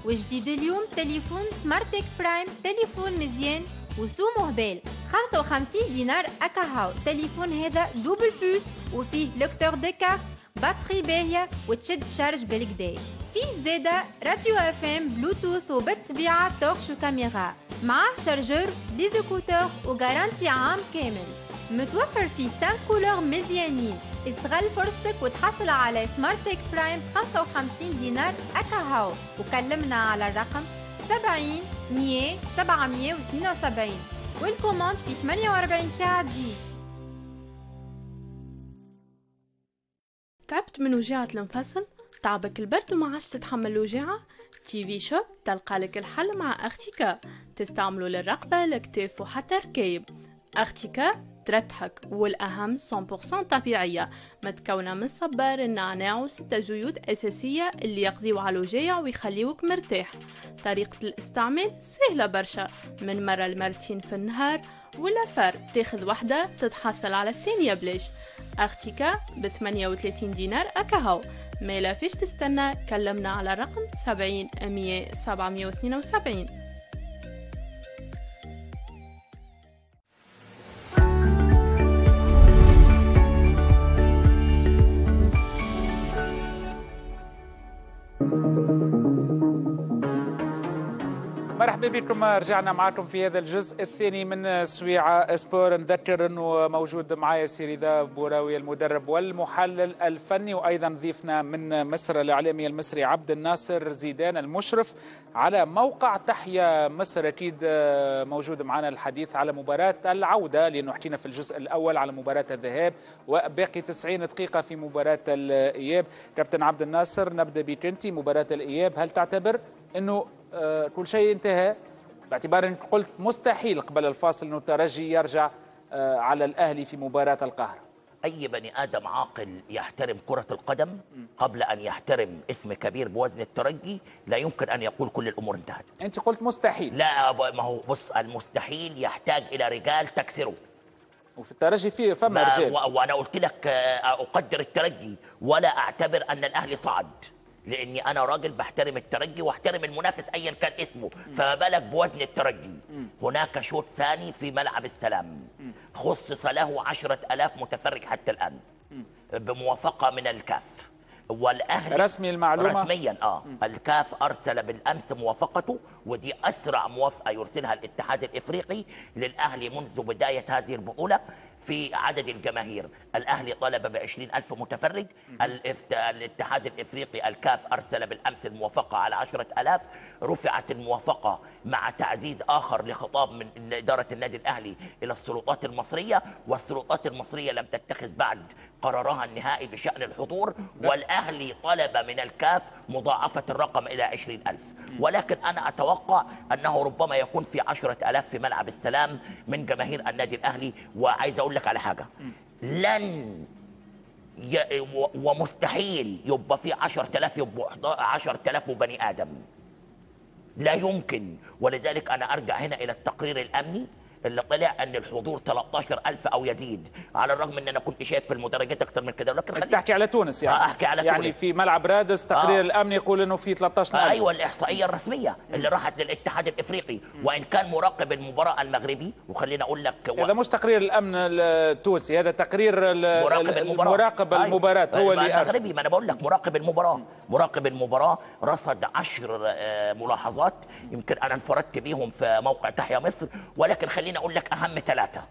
وجديد اليوم تليفون Smartec Prime تليفون مزيان وسومه هبال 55 دينار أكاهاو. تليفون هذا double puce وفيه lecteur de carte. batterie باهية وتشد charge بالكدا فيه زادة راديو FM Bluetooth وبالطبيعة torche وكاميرا معاه chargeur des écouteurs و garantie عام كامل. متوفر في 5 couleurs مزيانين. استغل فرصتك وتحصل على Smartec Prime 55 دينار أكاهاو. وكلمنا على الرقم 70 100 772 وال commande في 48 ساعة تجي تعبت من وجيعة المفصل تعبك البرد وما عادش تتحمل الوجيعة TV Shop تلقى لك الحل مع اختيكا تستعملوا للرقبة الكتاف وحتى ركايب. اختيكا ترتحك والأهم 100% طبيعية. متكونة من صبار النعناع وستة جيود أساسية اللي يقضيوا على الوجيع ويخليوك مرتاح. طريقة الاستعمال سهلة برشا. من مرة لمرتين في النهار ولا فر تاخذ وحدة تتحصل على ثانية بلاش أختيكا ب 38 دينار أكاهو. ما لا فيش تستنى. كلمنا على الرقم 70 100 772 مرحبا بكم. رجعنا معكم في هذا الجزء الثاني من سويعة سبور نذكر انه موجود معايا سيريدا بوراوي المدرب والمحلل الفني وأيضا ضيفنا من مصر الإعلامي المصري عبد الناصر زيدان المشرف. على موقع تحيا مصر أكيد موجود معنا الحديث على مباراة العودة لأنه حكينا في الجزء الأول على مباراة الذهاب وباقي 90 دقيقة في مباراة الإياب. كابتن عبد الناصر نبدأ بك انت مباراة الإياب. هل تعتبر آه، كل شيء انتهى باعتبار انك قلت مستحيل قبل الفاصل انه الترجي يرجع آه، على الأهلي في مباراة القاهرة. أي بني آدم عاقل يحترم كرة القدم؟ قبل أن يحترم اسم كبير بوزن الترجي لا يمكن أن يقول كل الأمور انتهت. أنت قلت مستحيل. لا ما هو بص المستحيل يحتاج إلى رجال تكسره. وفي الترجي في فما ما- رجال. وأنا قلت لك آه، أقدر الترجي ولا أعتبر أن الأهلي صعد لاني أنا راجل بحترم الترجي واحترم المنافس ايا كان اسمه فما بالك بوزن الترجي. هناك شوط ثاني في ملعب السلام. خصص له عشرة ألاف متفرج حتى الآن. بموافقة من الكاف. والأهلي رسمي المعلومة؟ رسميا آه. الكاف أرسل بالأمس موافقته ودي أسرع موافقة يرسلها الاتحاد الإفريقي للأهلي منذ بداية هذه البطولة. في عدد الجماهير. الأهلي طلب ب ألف متفرج. الإفت- الاتحاد الإفريقي الكاف أرسل بالأمس الموافقة على 10000 رفعت الموافقة مع تعزيز آخر لخطاب من إدارة النادي الأهلي إلى السلطات المصرية. والسلطات المصرية لم تتخذ بعد قرارها النهائي بشأن الحضور. والأهلي طلب من الكاف مضاعفة الرقم إلى 20000 ولكن أنا أتوقع أنه ربما يكون في 10000 في ملعب السلام من جماهير النادي الأهلي. وعايز أقول لك على حاجة. لن ي... و- ومستحيل يبقى في 10000 يبقوا 10000 بني آدم. لا يمكن. ولذلك أنا أرجع هنا إلى التقرير الأمني. اللي طلع أن الحضور 13000 أو يزيد على الرغم أن أنا كنت شايف في المدرجات أكثر من كده ولكن خلينا تحكي على تونس يعني آه، أحكي على يعني تونس. في ملعب رادس تقرير آه. الأمن يقول إنه في 13000 آه أيوه الإحصائية الرسمية اللي راحت للاتحاد الإفريقي وإن كان مراقب المباراة المغربي وخليني أقول لك هذا مش تقرير الأمن التونسي هذا تقرير ال- مراقب ال- المباراة المراقب أيوة. المباراة هو اللي المغربي ما أنا بقول لك مراقب المباراة مراقب المباراة رصد عشر آه، ملاحظات يمكن أنا انفردت بيهم في موقع تحيا مصر ولكن خليني أقول لك أهم ثلاثة.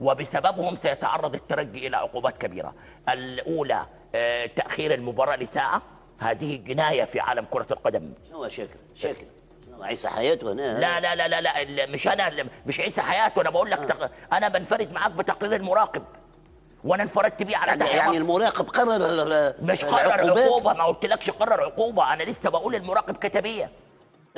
وبسببهم سيتعرض الترجي إلى عقوبات كبيرة. الأولى آه، تأخير المباراة لساعة. هذه جناية في عالم كرة القدم. شاكر شاكر شنو عيسى حياته هنا. لا لا لا لا لا مش أنا مش عيسى حياته. أنا بقول لك تق... أنا بنفرد معاك بتقرير المراقب. وأنا انفردت بيه على يعني, تحيا يعني مصر. المراقب قرر مش قرر؟ عقوبة. ما قلتلكش قرر عقوبة. أنا لسه بقول المراقب كتبيه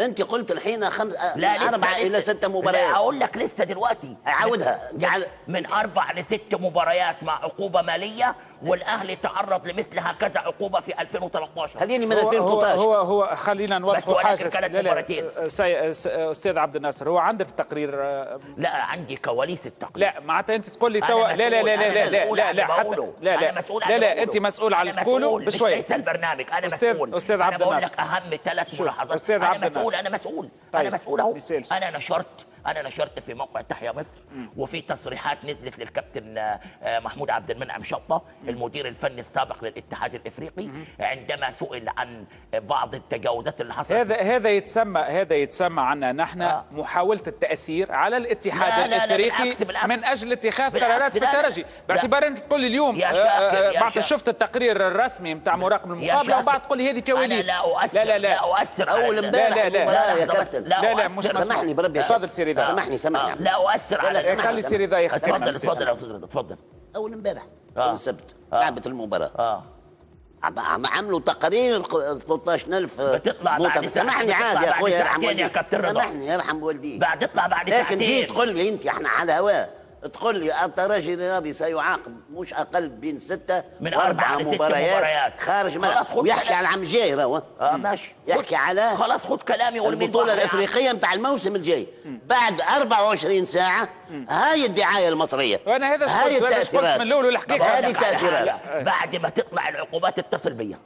انت قلت الحين خمس لا لسه أربع إلى ست لا مباريات أقول لك لسه دلوقتي. عاودها. من, من أربع لست مباريات مع عقوبة مالية والاهلي تعرض لمثل هكذا عقوبة في 2013 خليني من هو, هو, 2013 هو, هو خلينا ولكن حاجة كانت لا لا. مباراتين. سي... س- أستاذ عبد الناصر هو عندك التقرير لا عندي كواليس التقرير. لا معناتها أنت تقول لي توا لا لا لا لا لا لا لا اللي حتى. لا لا. مسؤول لا لا. أنت مسؤول على تقوله مسؤول، مش بشوي. ليس البرنامج. أنا أستاذ- مسؤول. أستاذ أنا عبد الناصر. أهم ثلاث ملاحظات. أستاذ عبد أنا مسؤول الناصر. أنا مسؤول. طيب، أنا مسؤول أهو. أنا نشرت أنا نشرت في موقع تحيا مصر وفي تصريحات نزلت للكابتن آه، محمود عبد المنعم شطة المدير الفني السابق للاتحاد الإفريقي عندما سئل عن بعض التجاوزات اللي حصلت. هذا هذا يتسمى هذا يتسمى عنا نحن آه. محاولة التأثير على الاتحاد لا، لا، لا، الإفريقي بالعكس، بالعكس. من أجل اتخاذ قرارات في لا، لا، الترجي لا. باعتبار انت تقول لي اليوم آه، آه، بعد. شفت التقرير الرسمي بتاع مراقب المقابلة. وبعد تقول لي هذه كواليس. أنا لا أؤثر. لا لا لا. لا أؤثر. أول على- امبارح. لا، لا، المباراة يا لحظة بس، كابتن. لا لا، لا، أؤثر. مش على- سامحني بربي يا تفضل كابتن. ذا. سامحني سامحني لا أؤثر على لا، خلي سيري ذا يختم تفضل نفسه. تفضل يا أستاذ رضا تفضل أول امبارح. آه. يوم السبت آه. لعبت المباراة. آه. عم- عم عملوا تقارير 13000 بتطلع بعد سامحني عادي يا بعد أخوي يرحم والديك كابتن رضا. سامحني يرحم والديك. بعد تطلع بعد لكن ساعتين. جيت تقول لي أنت إحنا على الهواء تقول لي الترجي الرياضي سيعاقب مش أقل بين ستة من لست مباريات, مباريات. خارج ملعب. ويحكي كلام. على العام الجاي راهو آه ماشي يحكي على خلاص خد كلامي والمين يا عم. الإفريقية نتاع الموسم الجاي. بعد 24 ساعة هاي الدعاية المصرية. وأنا هذا هاي التأثيرات. من الأول هذه. حاجة. بعد ما تطلع العقوبات اتصل بيا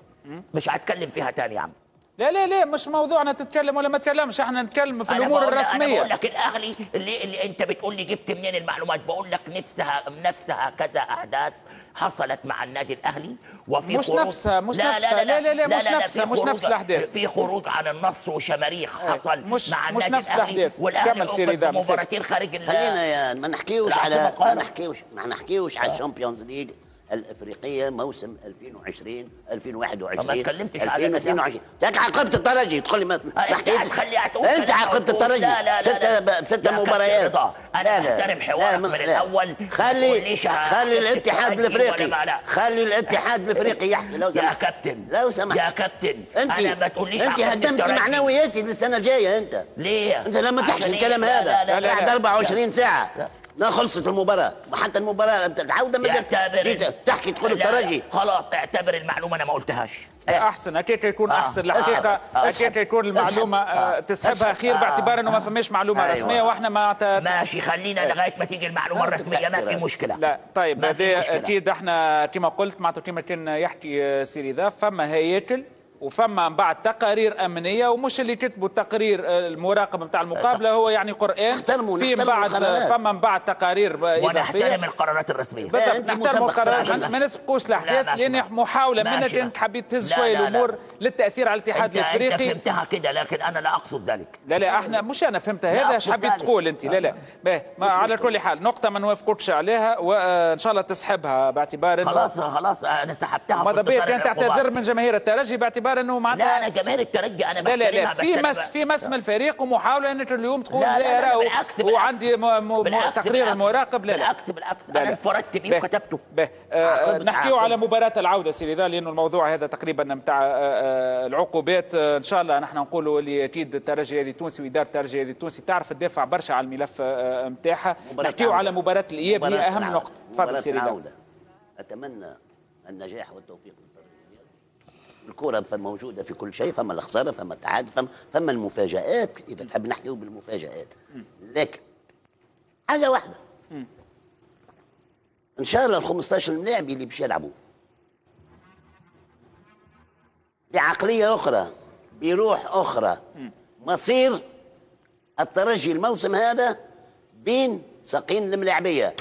مش هتكلم فيها تاني يا عم. لا لا لا مش موضوعنا تتكلم ولا ما تتكلمش إحنا نتكلم في الأمور لك- أنا الرسمية بقول لك الاهلي اللي, اللي أنت بتقول لي جبت منين المعلومات بقول لك نفسها نفسها كذا أحداث حصلت مع النادي الأهلي وفي مش خروج نفسها- مش نفسها. لا، لا، لا، مش في نفسها، مش نفس الأحداث. في خروج عن النص وشماريخ حصل مش- مع مش النادي نفس. والأهلي كمل سيري ده،. مباراتين خارج خلينا يا ما نحكيوش على ما. نحكيوش ما نحكيوش على الشامبيونز ليج الإفريقية موسم 2020 2021 ما اتكلمتش على 2022 لك عاقبت الترجي تقول لي ما ما انت انت عاقبت الترجي. لا لا ستة يا ستة مباريات. أنا. أحترم حوارك من لا. الأول. ما خلي خلي الاتحاد الإفريقي. خلي الاتحاد الإفريقي يحكي. لو يا سمحت. كابتن. لو سمحت. يا كابتن. أنت أنا ما تقوليش أنت هدمت. معنوياتي للسنة الجاية أنت. ليه؟ أنت لما تحكي إيه؟ الكلام لا، هذا. بعد لا. 24 ساعة. لا. خلصت المباراة وحتى المباراة أنت العودة ما جت. تحكي تقول الترجي خلاص اعتبر المعلومة أنا ما قلتهاش أحسن أكيد يكون آه. أحسن الحقيقة أسحب. أكيد يكون المعلومة آه، تسحبها أسحب. خير باعتبار إنه ما فماش معلومة أيوة. رسمية وإحنا ما ت- ماشي خلينا لغاية ما تيجي المعلومة الرسمية ما في. مشكلة لا طيب ما في هذه مشكلة. أكيد إحنا كما قلت معناته كما كان يحكي آه، سيري ذا فما هياكل وفما من بعد تقارير أمنية ومش اللي كتبوا التقرير آه، المراقب نتاع المقابلة هو يعني قرآن نحترموا- في من بعد القرارات. فما من بعد تقارير إضافية ونحترم القرارات الرسمية بالضبط مسبق القرارات. ما نسبقوش لا، الاحداث. لأن محاولة. منك إنك حبيت تهز شوية لا، لا. الأمور للتأثير على الاتحاد أنت, أنت الإفريقي فهمتها كده لكن أنا لا أقصد ذلك لا لا أحنا مش أنا فهمتها هذا إيش حبيت. تقول أنت لا لا على كل حال نقطة ما نوافقوكش عليها وإن شاء الله تسحبها باعتبار خلاص خلاص أنا سحبتها ماذا أنت العقوبات. تعتذر من جماهير الترجي باعتبار انه لا معناتها أنا جماهير الترجي أنا لا لا لا في. مس في مس من الفريق ومحاولة انك اليوم تقول لا، لا، لا، بالعكس، بالعكس. وعندي تقرير. المراقب لا لا بالعكس بالعكس لا، أنا لا. انفردت بيه. وكتبته آه عقب- نحكيو. على مباراة العودة سيدي ذا لأنه الموضوع هذا تقريبا نتاع آه، آه، العقوبات آه، إن شاء الله نحن نقولوا اللي أكيد الترجي هذه التونسي وإدارة الترجي هذه التونسي تعرف تدافع برشا على الملف آه، نتاعها نحكيو. على مباراة الإياب هي العودة. نقطة تفضل سيدي أتمنى النجاح والتوفيق فما موجودة في كل شيء فما الخسارة فما التعادل فما, فما المفاجآت إذا تحب نحكيو بالمفاجآت. لكن حاجة واحدة. إن شاء الله ال 15 لاعب اللي باش يلعبوا. بعقلية أخرى بروح أخرى. مصير الترجي الموسم هذا بين ساقين الملاعبية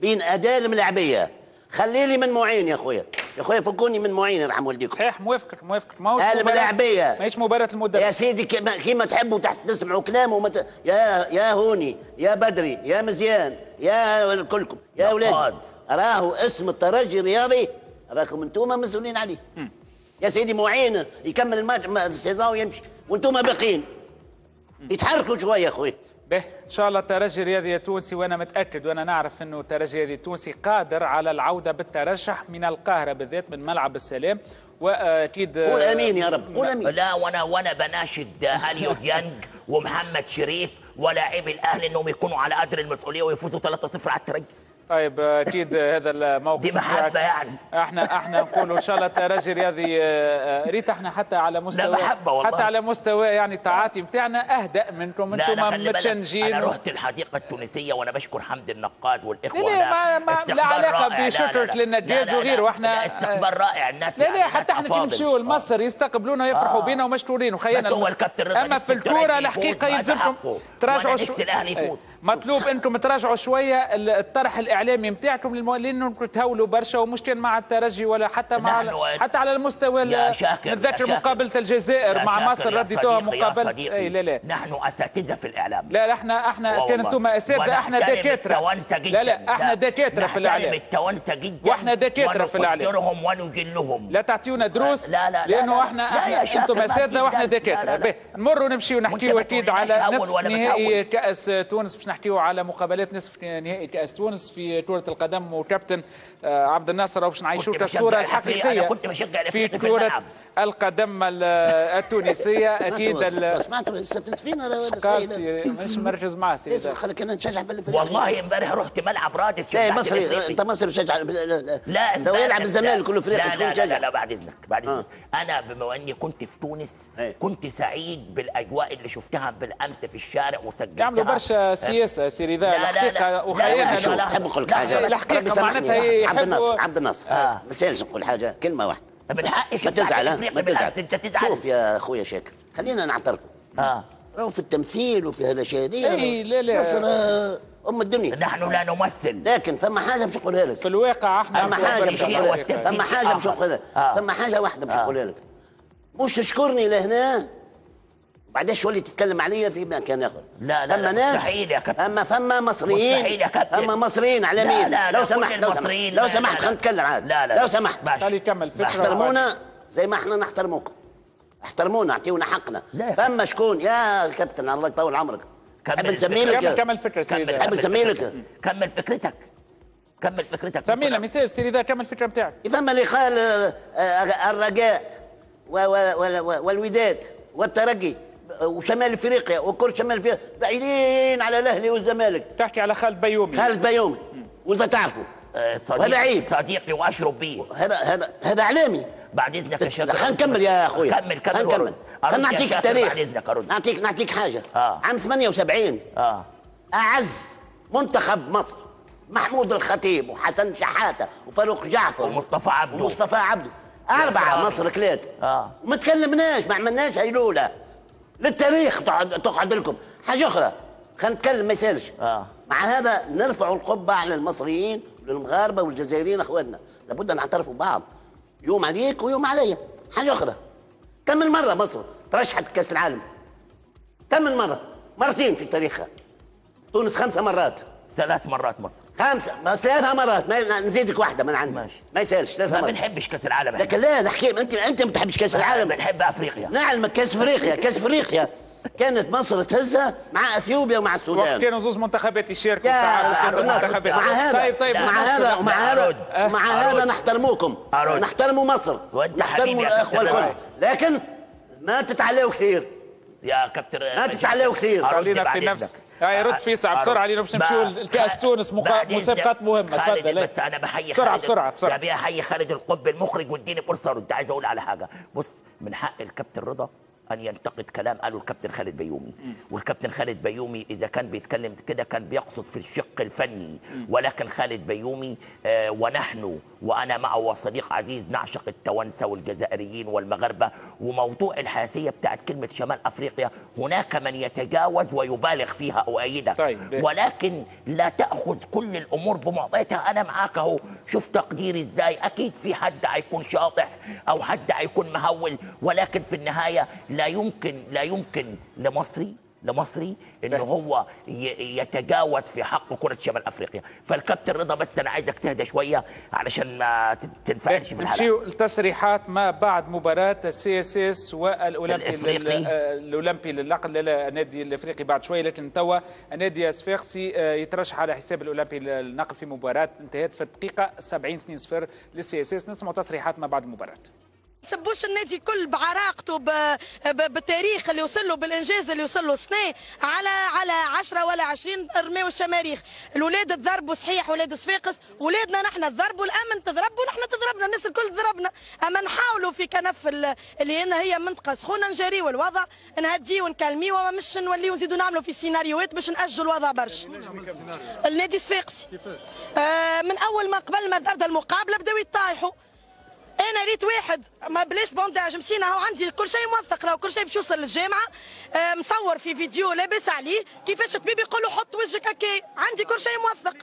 بين أداة الملاعبية. خلي لي من معين يا خويا يا خويا فكوني من معين يرحم والديكم. صحيح موافقك موافقك. ما هوش مباراة- الملاعبية ماهيش مباراة المدرب. يا سيدي كما, كما تحبوا تحت تسمعوا كلامه ومت... يا يا هوني يا بدري يا مزيان يا كلكم يا أولاد. راهو اسم الترجي الرياضي راكم أنتم مسؤولين عليه. يا سيدي معين يكمل الماتش ما- ال saison ويمشي. وأنتم باقيين. يتحركوا شوية يا خويا به. إن شاء الله الترجي الرياضي التونسي وأنا متأكد وأنا نعرف إنه الترجي الرياضي التونسي قادر على العودة بالترشح من القاهرة بالذات من ملعب السلام. وأكيد قول أمين يا رب قول أمين. لا وأنا وأنا بناشد أليو ديانج ومحمد شريف ولاعبي الأهلي إنهم يكونوا على قدر المسؤولية ويفوزوا 3-0 على الترجي. طيب أكيد هذا الموقف دي بتاعك. يعني. إحنا إحنا نقولوا إن شاء الله الترجي الرياضي آه، ريت إحنا حتى على مستوى محبة والله. حتى على مستوى يعني التعاطي بتاعنا أهدأ منكم أنتم متشنجين أنا رحت الحديقة التونسية وأنا بشكر حمد النقاز والإخوة لا لا. ما, ما لا علاقة لا. للنجاز وغيره. وإحنا استقبال رائع الناس لا يعني لا ناس حتى إحنا كي. نمشيو لمصر يستقبلونا يفرحوا آه. بينا ومشكورين رضا أما في الكورة الحقيقة يلزمكم. تراجعوا الأهلي يفوز. مطلوب أنتم تراجعوا شوية الطرح الإعلامي نتاعكم لانكم تهولوا برشا ومش كان مع الترجي ولا حتى مع حتى على المستوى نتذكر. مقابلة الجزائر مع مصر رديتوها مقابله. أي لا لا نحن أساتذة في الإعلام لا لا إحنا إحنا. كان أنتم أساتذة إحنا دكاترة لا لا إحنا دكاترة في الإعلام التوانسة جدا وإحنا دكاترة في. ونقدرهم ونجلهم لا تعطيونا دروس لا، لا، لا، لأنه لا. إحنا إحنا أنتم أساتذة وإحنا دكاترة نمشيو نحكيو وأنت أكيد على نصف نهائي. كأس تونس باش نحكيو على مقابلات نصف نهائي كاس تونس في كرة القدم وكابتن آه، عبد الناصر وباش نعيشوا الصورة. الحقيقيه في كرة. القدم ال- التونسية. أكيد السفينه ولا قاسي مش مركز معاه سيدي. خليك أنا نشجع والله امبارح رحت ملعب رادس لا شجعت مصري. أنت مصري تشجع لا لو يلعب الزمالك كله فريق تكون لا, لا, تشجع لا, بعد إذنك بعد إذنك. أنا بما إني كنت في تونس إيه. كنت سعيد بالأجواء اللي شفتها بالأمس في الشارع وسجلتها. يعملوا برشا سياسة سي رضا. لا، لا، لا. الحقيقة لا، وخيالها لا، شوف لا، تحب نقول لك لا، حاجة. سامحني. معناتها عبد الناصر عبد الناصر. آه. ما سالش نقول حاجة كلمة واحدة. من حقي ما تزعل ما تزعل. شوف يا أخويا شاكر خلينا نعترف آه. في التمثيل وفي هالاشياء دي إي، لا، لا. مصر آه، أم الدنيا. نحن لا نمثل. لكن فما حاجة باش نقولها لك. في الواقع إحنا فما حاجة باش نقولها لك. فما حاجة باش آخر. نقولها لك. آه. فما حاجة واحدة باش آه. نقولها لك. مش تشكرني لهنا بعدين ولي تتكلم عليا في مكان آخر؟ لا، لا، فما لا، ناس مستحيل يا كابتن. أما فما مصريين مستحيل يا كابتن. اما مصريين على مين؟ لا، لا، لو سمحت لو سمحت. لو سمحت خلينا نتكلم عاد. لا، لا، لو. سمحت. خلي يكمل فكرة احترمونا زي ما إحنا نحترموكم. احترمونا اعطيونا حقنا. فما شكون يا كابتن الله يطول عمرك. كمل حب نسمي الفكرة. كمل سيدي حب كمل نسمي لك. فكرتك. كمل فكرتك. كمل فكرتك. سمينا مثال سيدي ذا كمل الفكرة نتاعك فما اللي قال الرجاء والوداد والترجي. وشمال افريقيا وكل شمال افريقيا بعيدين على الاهلي والزمالك. تحكي على خالد بيومي. خالد بيومي. وانت تعرفه. آه، صديقي عيب. صديقي واشرب بيه هذا هذا هذا اعلامي بعد إذنك يا شباب خلينا نكمل يا أخويا. كمل كمل خلينا. نكمل. نعطيك التاريخ. نعطيك نعطيك حاجة. آه. عام 78 آه. أعز منتخب مصر. محمود الخطيب وحسن شحاتة وفاروق جعفر. ومصطفى عبده. ومصطفى عبده. أربعة مصر ثلاثة آه. ما تكلمناش ما عملناش هيلولة. للتاريخ تقعد لكم حاجة أخرى خلينا نتكلم ما يسألش. آه. مع هذا نرفع القبة على المصريين والمغاربة والجزائريين أخواننا. لابد أن نعترفوا ببعض يوم عليك ويوم عليا حاجة أخرى. كم من مرة مصر ترشحت كأس العالم؟ كم من مرة؟ مرتين في تاريخها. تونس خمسة مرات. ثلاث مرات مصر. خمسة. ما ثلاثة مرات. ما نزيدك واحدة من عندي. ماشي. ما يسألش. ثلاثة ما مرات. بنحبش كأس العالم لكن لا نحكي انت أنت ما بتحبش كأس العالم. بنحب أفريقيا. نعلم كأس أفريقيا. كأس أفريقيا كانت مصر تهزها مع إثيوبيا ومع وقت السودان كانوا زوز منتخبات يشاركوا منتخبات. مع هذا. طيب طيب مع هذا. ومع هذا. ومع أرد. هذا نحترموكم. نحترموا مصر. نحترموا الأخوة الكل. لكن ما تتعلقوا كثير. يا كابتن ما تتعلقوا كثير. خلينا في نفس هاي رد فيصل أرد. بسرعة لأنه باش نمشيو لكاس تونس. مسابقات مهمة تفضل. بس أنا بحيي بسرعة بسرعة بسرعة بحيي خالد القب المخرج واديني فرصة أرد عايز أقول على حاجة بص من حق الكابتن رضا أن ينتقد كلام قاله الكابتن خالد بيومي. والكابتن خالد بيومي إذا كان بيتكلم كده كان بيقصد في الشق الفني. ولكن خالد بيومي آه ونحن وأنا معه وصديق عزيز نعشق التوانسة والجزائريين والمغاربة وموضوع الحاسيه بتاعت كلمة شمال أفريقيا هناك من يتجاوز ويبالغ فيها اؤيدها طيب. ولكن لا تأخذ كل الأمور بمعطيتها. أنا معاك أهو. شوف تقديري إزاي. أكيد في حد هيكون شاطح أو حد هيكون مهول. ولكن في النهاية لا يمكن لا يمكن لمصري لمصري إنه هو يتجاوز في حق كرة شمال أفريقيا. فالكابتن رضا بس أنا عايزك تهدى شوية علشان ما ت- تنفعلش في الحلقة. التصريحات ما بعد مباراة ال CSS والأولمبي آه، الأولمبي للنقل للنادي الإفريقي بعد شوي. لكن توا النادي الصفاقسي آه، يترشح على حساب الأولمبي للنقل في مباراة انتهت في الدقيقة 70 2-0 لل CSS. نسمع تصريحات ما بعد المباراة. نسبوش النادي كل بعراقته بالتاريخ اللي وصل له بالإنجاز اللي وصل له. سنه على على 10 ولا 20 رميوا الشماريخ الاولاد تضربوا صحيح ولاد صفاقس. ولادنا نحن تضربوا الأمن تضربوا نحن تضربنا الناس الكل تضربنا. أما نحاولوا في كنف ال- اللي هنا هي منطقة سخونة نجريوا الوضع نهديه ونكلميه وما مش نوليو نزيدوا نعملوا في سيناريوهات باش نأجلوا الوضع برشا. النادي صفاقسي آه من أول ما قبل ما تبدا المقابله بدأوا يطايحوا. أنا ريت واحد ما بلاش بونداج مشينا هو عندي كل شيء موثق راهو كل شيء باش يوصل للجامعة. آه، مصور في فيديو لاباس عليه كيفاش الطبيب يقول له حط وجهك هكا عندي كل شيء موثق.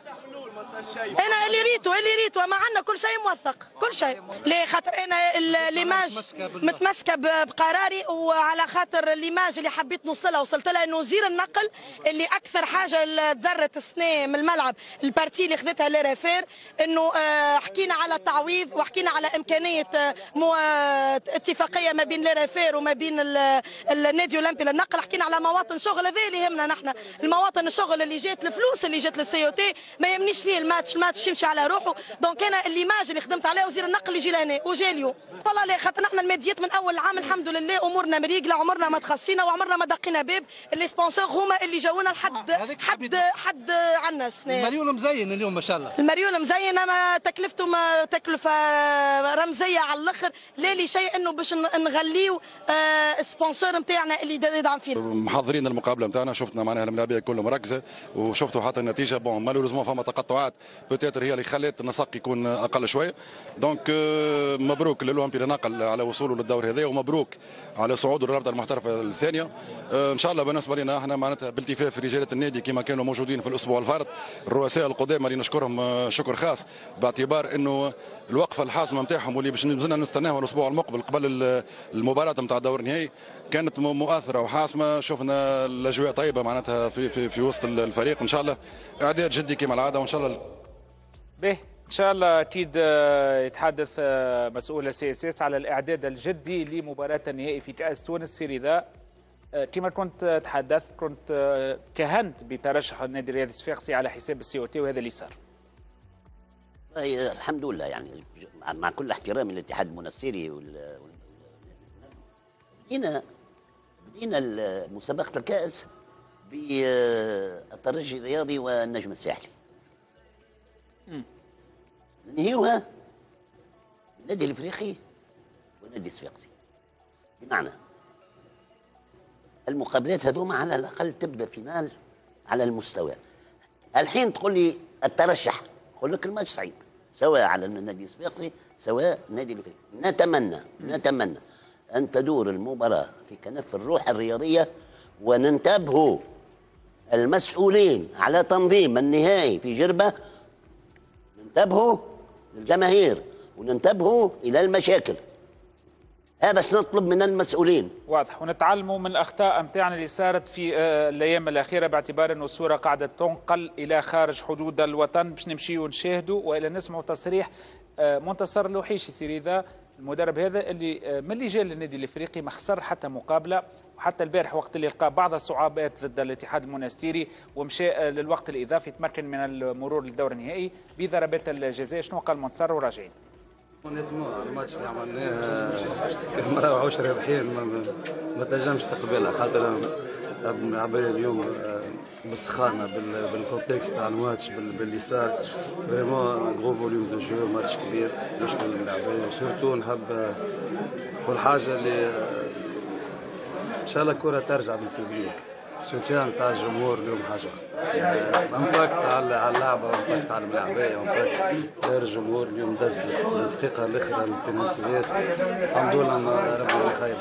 أنا اللي ريته اللي ريته ما عندنا كل شيء موثق كل شيء. ليه خاطر أنا ليماج متمسكة بقراري وعلى خاطر ليماج اللي حبيت نوصلها وصلت لها إنه وزير النقل اللي أكثر حاجة تضرت السنة من الملعب البارتي اللي خذتها لرافير إنه آه، حكينا على تعويض وحكينا على إمكانية آه، مو آه، اتفاقية ما بين لرافير وما بين ال- النادي الاولمبي للنقل. حكينا على مواطن شغل هذا اللي يهمنا نحن. المواطن الشغل اللي جات الفلوس اللي جات للسي ما يهمنيش فيه الماتش الماتش يمشي على روحه. دونك أنا الليماج اللي خدمت عليه وزير النقل يجي لهنا وجا اليوم والله لا خاطر نحن الماديات من أول العام الحمد لله أمورنا مريقله عمرنا ما تخصينا وعمرنا ما دقينا باب. les sponsors هما اللي جاونا لحد حد حد عنا السنة المليون مزين اليوم ما شاء الله. المريول مزين اما تكلفته ما تكلفة رمزية على الآخر. لا لي شيء إنه باش نغليو آه، sponsor نتاعنا اللي يدعم فينا. محضرين المقابلة نتاعنا شفنا معناها الملاعبيه كلهم مركزه وشفتوا حتى النتيجة. bon malheureusement فما تقطعات. peut-être هي اللي خلت النسق يكون أقل شوية donc آه، مبروك للأولمبي لنقل على وصوله للدور هذا ومبروك على صعوده للرابطه المحترفة الثانية. إن شاء الله بالنسبة لنا إحنا معناتها بالتفاف رجالة النادي كما كانوا موجودين في الأسبوع الفارط. الرؤساء القدامى اللي نشكرهم آه، شكر خاص باعتبار إنه الوقفه الحاسمه نتاعهم واللي باش مازلنا نستناها الأسبوع المقبل قبل ال- المباراة نتاع الدور النهائي. كانت مؤثره وحاسمة. شفنا الأجواء طيبة معناتها في في في وسط الفريق. إن شاء الله إعداد جدي كما العادة وإن شاء الله باهي. إن شاء الله أكيد آه، يتحدث آه، مسؤول ال CSS على الإعداد الجدي لمباراة النهائي في كأس تونس سي رضا. آه، كما كنت تحدثت كنت كهنت بترشح النادي الرياضي الصفاقسي على حساب السي أو تي وهذا اللي صار. والله الحمد لله يعني مع- كل احترامي للاتحاد المنسيري وال وال- بدينا بدينا ال- مسابقة الكأس بالترجي الرياضي والنجم الساحلي. نهيوها النادي الإفريقي والنادي الصفاقسي بمعنى المقابلات هذوما على الأقل تبدأ فينال على المستوى. الحين تقول لي الترشح أقول لك الماتش صعيب سواء على النادي الصفاقسي سواء النادي الإفريقي. نتمنى نتمنى. أن تدور المباراة في كنف الروح الرياضية وننتبهوا المسؤولين على تنظيم النهائي في جربة. ننتبهوا للجماهير وننتبهوا إلى المشاكل. هذا نطلب من المسؤولين. واضح. ونتعلموا من الأخطاء متاعنا اللي صارت في آه، الأيام الأخيرة باعتبار انه الصورة قاعدة تنقل إلى خارج حدود الوطن. باش نمشيو ونشاهدوا والا نسمعوا تصريح آه، منتصر لوحيشي سيريذا. المدرب هذا اللي آه، من اللي جاء للنادي الإفريقي ما خسر حتى مقابلة وحتى البارح وقت اللي لقى بعض الصعوبات ضد الاتحاد المنستيري ومشى آه، للوقت الإضافي تمكن من المرور للدور النهائي بضربات الجزاء. شنو قال منتصر وراجعين. الماتش اللي عملناه كيف ما نروحوش رابحين ما تنجمش تقبلها خاطر عبالي اليوم آه، بالسخانه بال- بال contexte تاع الماتش بال- باللي صار vraiment gros volume de jeu ماتش كبير مشكل من العبالي surtout نحب آه، كل حاجة اللي آه، إن شاء الله الكرة ترجع بالتدريج السوتيان تاع الجمهور اليوم حاجة. impact على على اللعبة impact على الملاعبية impact غير الجمهور اليوم دز الدقيقة الاخرى للبنالتيات الحمد لله ربي ما يخيب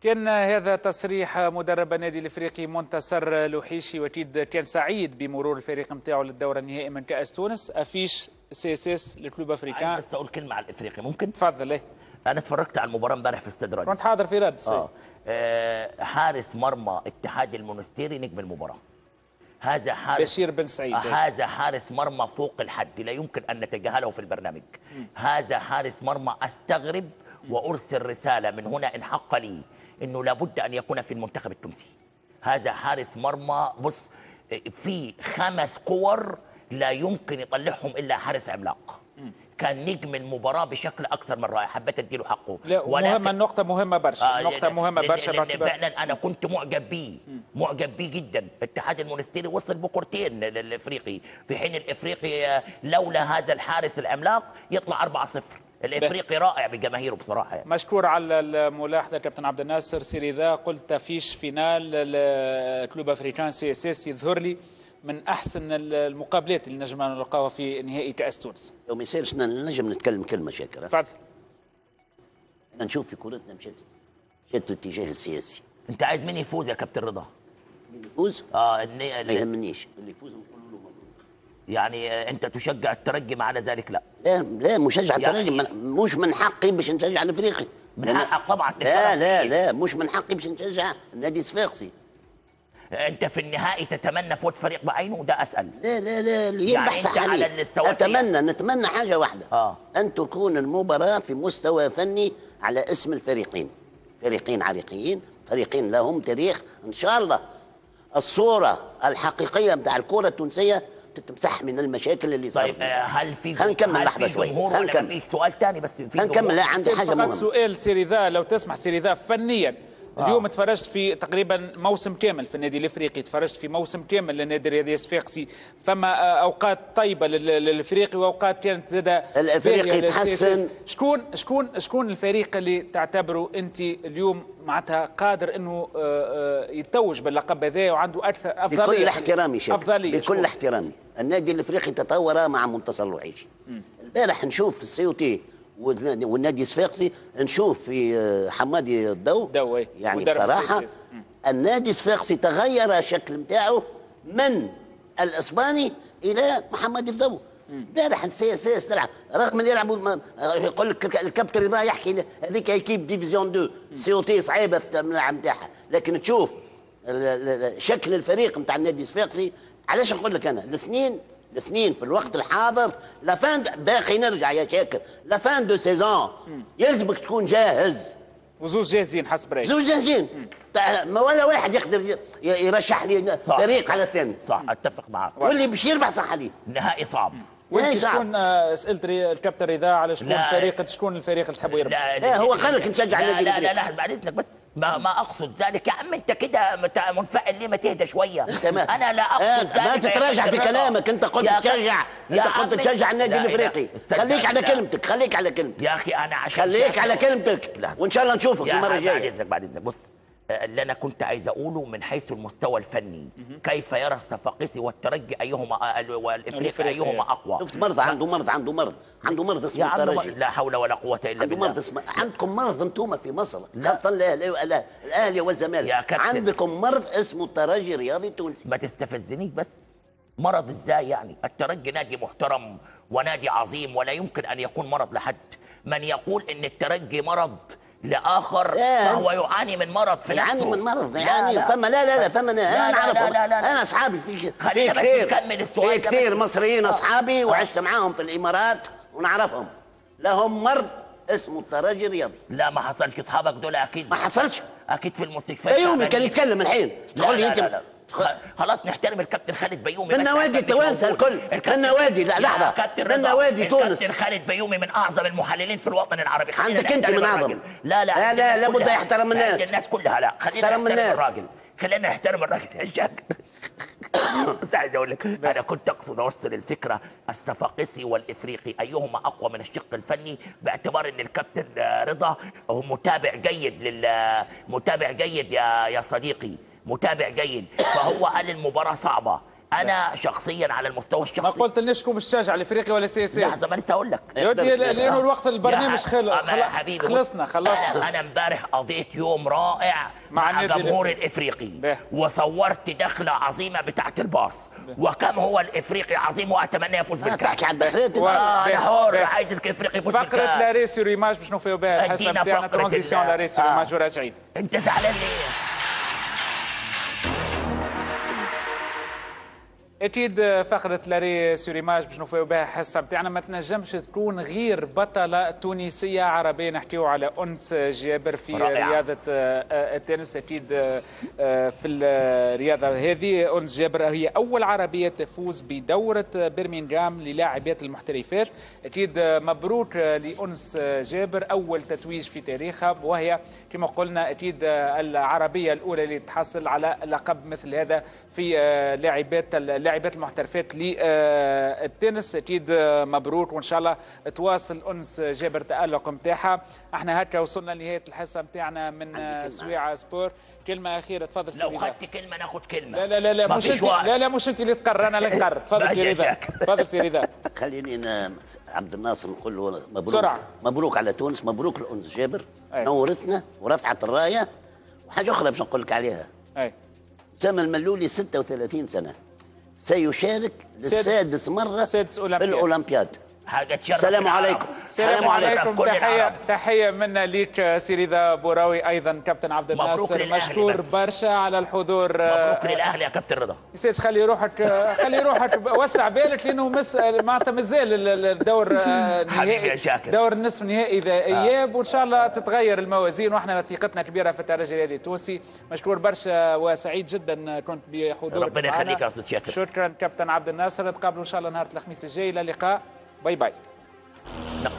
كان هذا تصريح مدرب النادي الإفريقي منتصر لوحيشي واكيد كان سعيد بمرور الفريق نتاعو للدور النهائي من كأس تونس. affiche CSS le Club Africain بس أقول كلمة على الإفريقي ممكن؟ تفضل إيه. أنا اتفرجت على المباراة امبارح في استاد رادس كنت حاضر في رادس آه. آه حارس مرمى اتحاد المونستيري نجم المباراة. هذا حارس بشير بن سعيد آه هذا حارس مرمى فوق الحد لا يمكن أن نتجاهله في البرنامج. هذا حارس مرمى أستغرب وأرسل رسالة من هنا إن حق لي. إنه لابد أن يكون في المنتخب التونسي. هذا حارس مرمى بص في خمس كور لا يمكن يطلعهم إلا حارس عملاق. كان نجم المباراة بشكل أكثر من رائع. حبيت أديله حقه. لا مهمة النقطة مهمة برشا. آه، نقطة لأن- مهمة لأن- برشا لأن باعتبار فعلا أنا كنت معجب بيه. معجب بيه جدا. اتحاد المونستيري وصل بكورتين للإفريقي. في حين الإفريقي آه، لولا هذا الحارس العملاق يطلع 4-0 الإفريقي رائع بجماهيره بصراحة يعني. مشكور على الملاحظة كابتن عبد الناصر سي رضا قلت affiche finale ال Club Africain CSS يظهر لي من أحسن المقابلات اللي نجم نلقاها في نهائي كأس تونس لو ما يصيرش نجم نتكلم كلمة شاكر تفضل أنا نشوف في كورتنا مشات مشات الاتجاه السياسي أنت عايز مين يفوز يا كابتن رضا؟ يفوز؟ آه. ما يهمنيش اللي يفوز يعني انت تشجع الترجي معنا ذلك؟ لا. لا لا مشجع يعني- الترجي. مش من حقي باش نشجع الإفريقي. من حقك طبعا. لا لا. لا مش من حقي باش نشجع النادي الصفاقسي انت في النهائي تتمنى فوز فريق بعينه؟ ده أسأل. لا لا لا اللي يعني صح على. أتمنى نتمنى حاجة واحدة. آه. أن تكون المباراة في مستوى فني على اسم الفريقين. فريقين عريقيين فريقين لهم تاريخ. إن شاء الله الصورة الحقيقية بتاع الكرة التونسية تتمسح من المشاكل اللي صارت. طيب هل في خلينا نكمل لحظة في شوي. خلينا نكمل. سؤال ثاني بس في خلينا نكمل. لا؟ عندي حاجة مهمة. سؤال سي رضا لو تسمح سي رضا فنيا اليوم تفرجت في تقريبا موسم كامل في النادي الإفريقي تفرجت في موسم كامل للنادي الرياضي الصفاقسي فما آه، أوقات طيبة لل- للإفريقي وأوقات كانت زادة يتحسن. للسياسة. شكون شكون شكون الفريق اللي تعتبره أنت اليوم معناتها قادر إنه آه، آه، يتوج باللقب هذا وعنده أكثر أفضلية بكل احترامي شيخ أفضلية بكل شكون؟ احترامي النادي الإفريقي تطور مع منتصر الوعيشي البارح نشوف السي أو تي والنادي الصفاقسي نشوف في آه، حمادي الضو. ضو يعني بصراحة. النادي الصفاقسي تغير الشكل نتاعو من الإسباني إلى محمد الضو. امبارح اس تلعب رغم اللي يلعبوا يقول لك الكابتن رضا يحكي هذيك équipe division 2 COT صعيبة في الملعب نتاعها لكن تشوف شكل الفريق نتاع النادي الصفاقسي علاش نقول لك أنا؟ الاثنين الاثنين في الوقت الحاضر la fin باقي نرجع يا شاكر la fin de saison يلزمك تكون جاهز. وزوج جاهزين حسب رأيك. زوج جاهزين. تا- ما ولا واحد يقدر يرشح لي فريق على الثاني صح أتفق معك. واللي باش يربح صح عليه نهائي صعب. وانت صعب. شكون آه، سألت الكابتن رضا على شكون لا. الفريق شكون الفريق اللي تحبوا يربح لا، هو قال لك نشجع لا النادي لا لا. لا بعد اذنك بس ما, ما أقصد ذلك. يا عم أنت كده مت- منفعل ليه ما تهدى شوية؟ انت ما أنا لا أقصد آه، ذلك. ما تتراجع في. كلامك. أنت قلت تشجع. أنت قلت تشجع النادي لا، لا، الإفريقي. خليك على لا. كلمتك خليك على كلمتك. يا أخي أنا عشان خليك على كلمتك. وإن شاء الله نشوفك المرة عم بعد الجايه إذنك بعد إذنك. بص. اللي أنا كنت عايز أقوله من حيث المستوى الفني. كيف يرى الصفاقسي والترجي أيهما والافريقي الإفريقي. أيهما أقوى؟ شفت مرض عنده مرض عنده مرض عنده مرض يا اسمه الترجي. لا حول ولا قوة إلا عنده بالله. مرض اسمه عندكم مرض أنتم في مصر خاصة الاهلي والزمالك يا كابتن. عندكم مرض اسمه الترجي الرياضي التونسي. ما تستفزنيش بس. مرض إزاي يعني؟ الترجي نادي محترم ونادي عظيم ولا يمكن أن يكون مرض لحد. من يقول إن الترجي مرض لآخر لا، فهو يعاني من مرض في يعاني نفسه من مرض لا، يعني لا. فما لا لا لا فما لا، أنا لا، لا، لا، لا. أنا أصحابي في خلينا بس كثير نكمل السؤال في كثير. مصريين آه. أصحابي آه. وعشت معاهم في الإمارات ونعرفهم لهم مرض اسمه الترجي الرياضي لا ما حصلش أصحابك دول أكيد ما حصلش أكيد في المستشفيات بيومي تعبانين. كان يتكلم الحين لا تقول لي لا انت لا لا. خلاص نحترم الكابتن خالد بيومي من نوادي موجود. الكل. من نوادي- لا،. كابتن من نوادي تونس. الكابتن خالد بيومي من أعظم المحللين في الوطن العربي عندك نحترم من. الراجل. لا لا لا، لا، الناس لابد. يحترم الناس. الناس كلها لا خلينا نحترم الناس. الراجل خلينا نحترم الراجل شاك بس عايز أقول لك أنا كنت أقصد أوصل الفكرة الصفاقسي والإفريقي أيهما أقوى من الشق الفني باعتبار إن الكابتن آه، رضا هو متابع جيد لل متابع جيد يا يا صديقي متابع جيد. فهو قال المباراة صعبة. أنا شخصيا على المستوى الشخصي ما قلت ليش كم الشجع الإفريقي ولا CS لحظه ما لسه أقول لك. يودي لأنه الوقت البرنامج يا خل... ح- يا حبيبي بص، خلصنا خلصنا أنا امبارح قضيت يوم رائع مع مع, النادي جمهور الإفريقي. الإفريقي. وصورت دخلة عظيمة بتاعت الباص. وكم هو الإفريقي عظيم وأتمنى يفوز بالكاس. تحكي عن الإفريقي. آه، أنا حر. عايز الافريقي يفوز فقرة بالكاس. لا arrêt sur image باش نوفيو بها الحصه أدينا بتاعنا. transition ال- l'arrêt sur آه. ريماج وراجعين. أنت زعلان ليه؟ أكيد فقره l'arrêt sur image باش نوفيو بها الحصه بتاعنا ما تنجمش تكون غير بطلة تونسية عربية. نحكيو على أنس جابر في رائعة. رياضة آه، آه، التنس. أكيد آه، في الرياضة هذه أنس جابر هي أول عربية تفوز بدورة برمنغهام للاعبات المحترفات. أكيد مبروك لأنس جابر. أول تتويج في تاريخها وهي كما قلنا أكيد العربية الأولى اللي تحصل على لقب مثل هذا في لاعبات اللاعبات المحترفات للتنس. أكيد مبروك وإن شاء الله تواصل أنس جابر تألق نتاعها إحنا هكا وصلنا لنهاية الحصة نتاعنا من سويعه سبور كلمة أخيرة تفضل لو سيدي خدت كلمة ناخد كلمة. لا لا لا لا مش انت. لا لا مش أنت اللي تقرر أنا اللي نقرر تفضل سيدي يدك. تفضل سي رضا خليني أنا عبد الناصر نقول له مبروك. بسرعة. مبروك على تونس مبروك لأنس جابر. أي. نورتنا ورفعت الراية. وحاجة أخرى باش نقول لك عليها. أي. سامي الملولي 36 سنة. سيشارك للسادس مرة سادس في الأولمبياد. حاجة تشرف السلام. عليكم السلام عليكم العرب. تحية منا ليك سيدي ذا بوراوي أيضا كابتن عبد الناصر مشكور. برشا على الحضور مبروك للأهلي يا كابتن رضا يسيرش خلي روحك خلي روحك وسع بالك لأنه مس معناتها مازال ال- ال- الدور آه، حبيبي يا النهائي شاكر. دور النصف النهائي إذا إياب وإن شاء الله تتغير الموازين وإحنا ثقتنا كبيرة في الترجي الرياضي التونسي مشكور برشا وسعيد جدا كنت بحضورك ربنا. يخليك يا. شكرا كابتن عبد الناصر نتقابلوا إن شاء الله نهار الخميس الجاي إلى اللقاء Bye bye. No.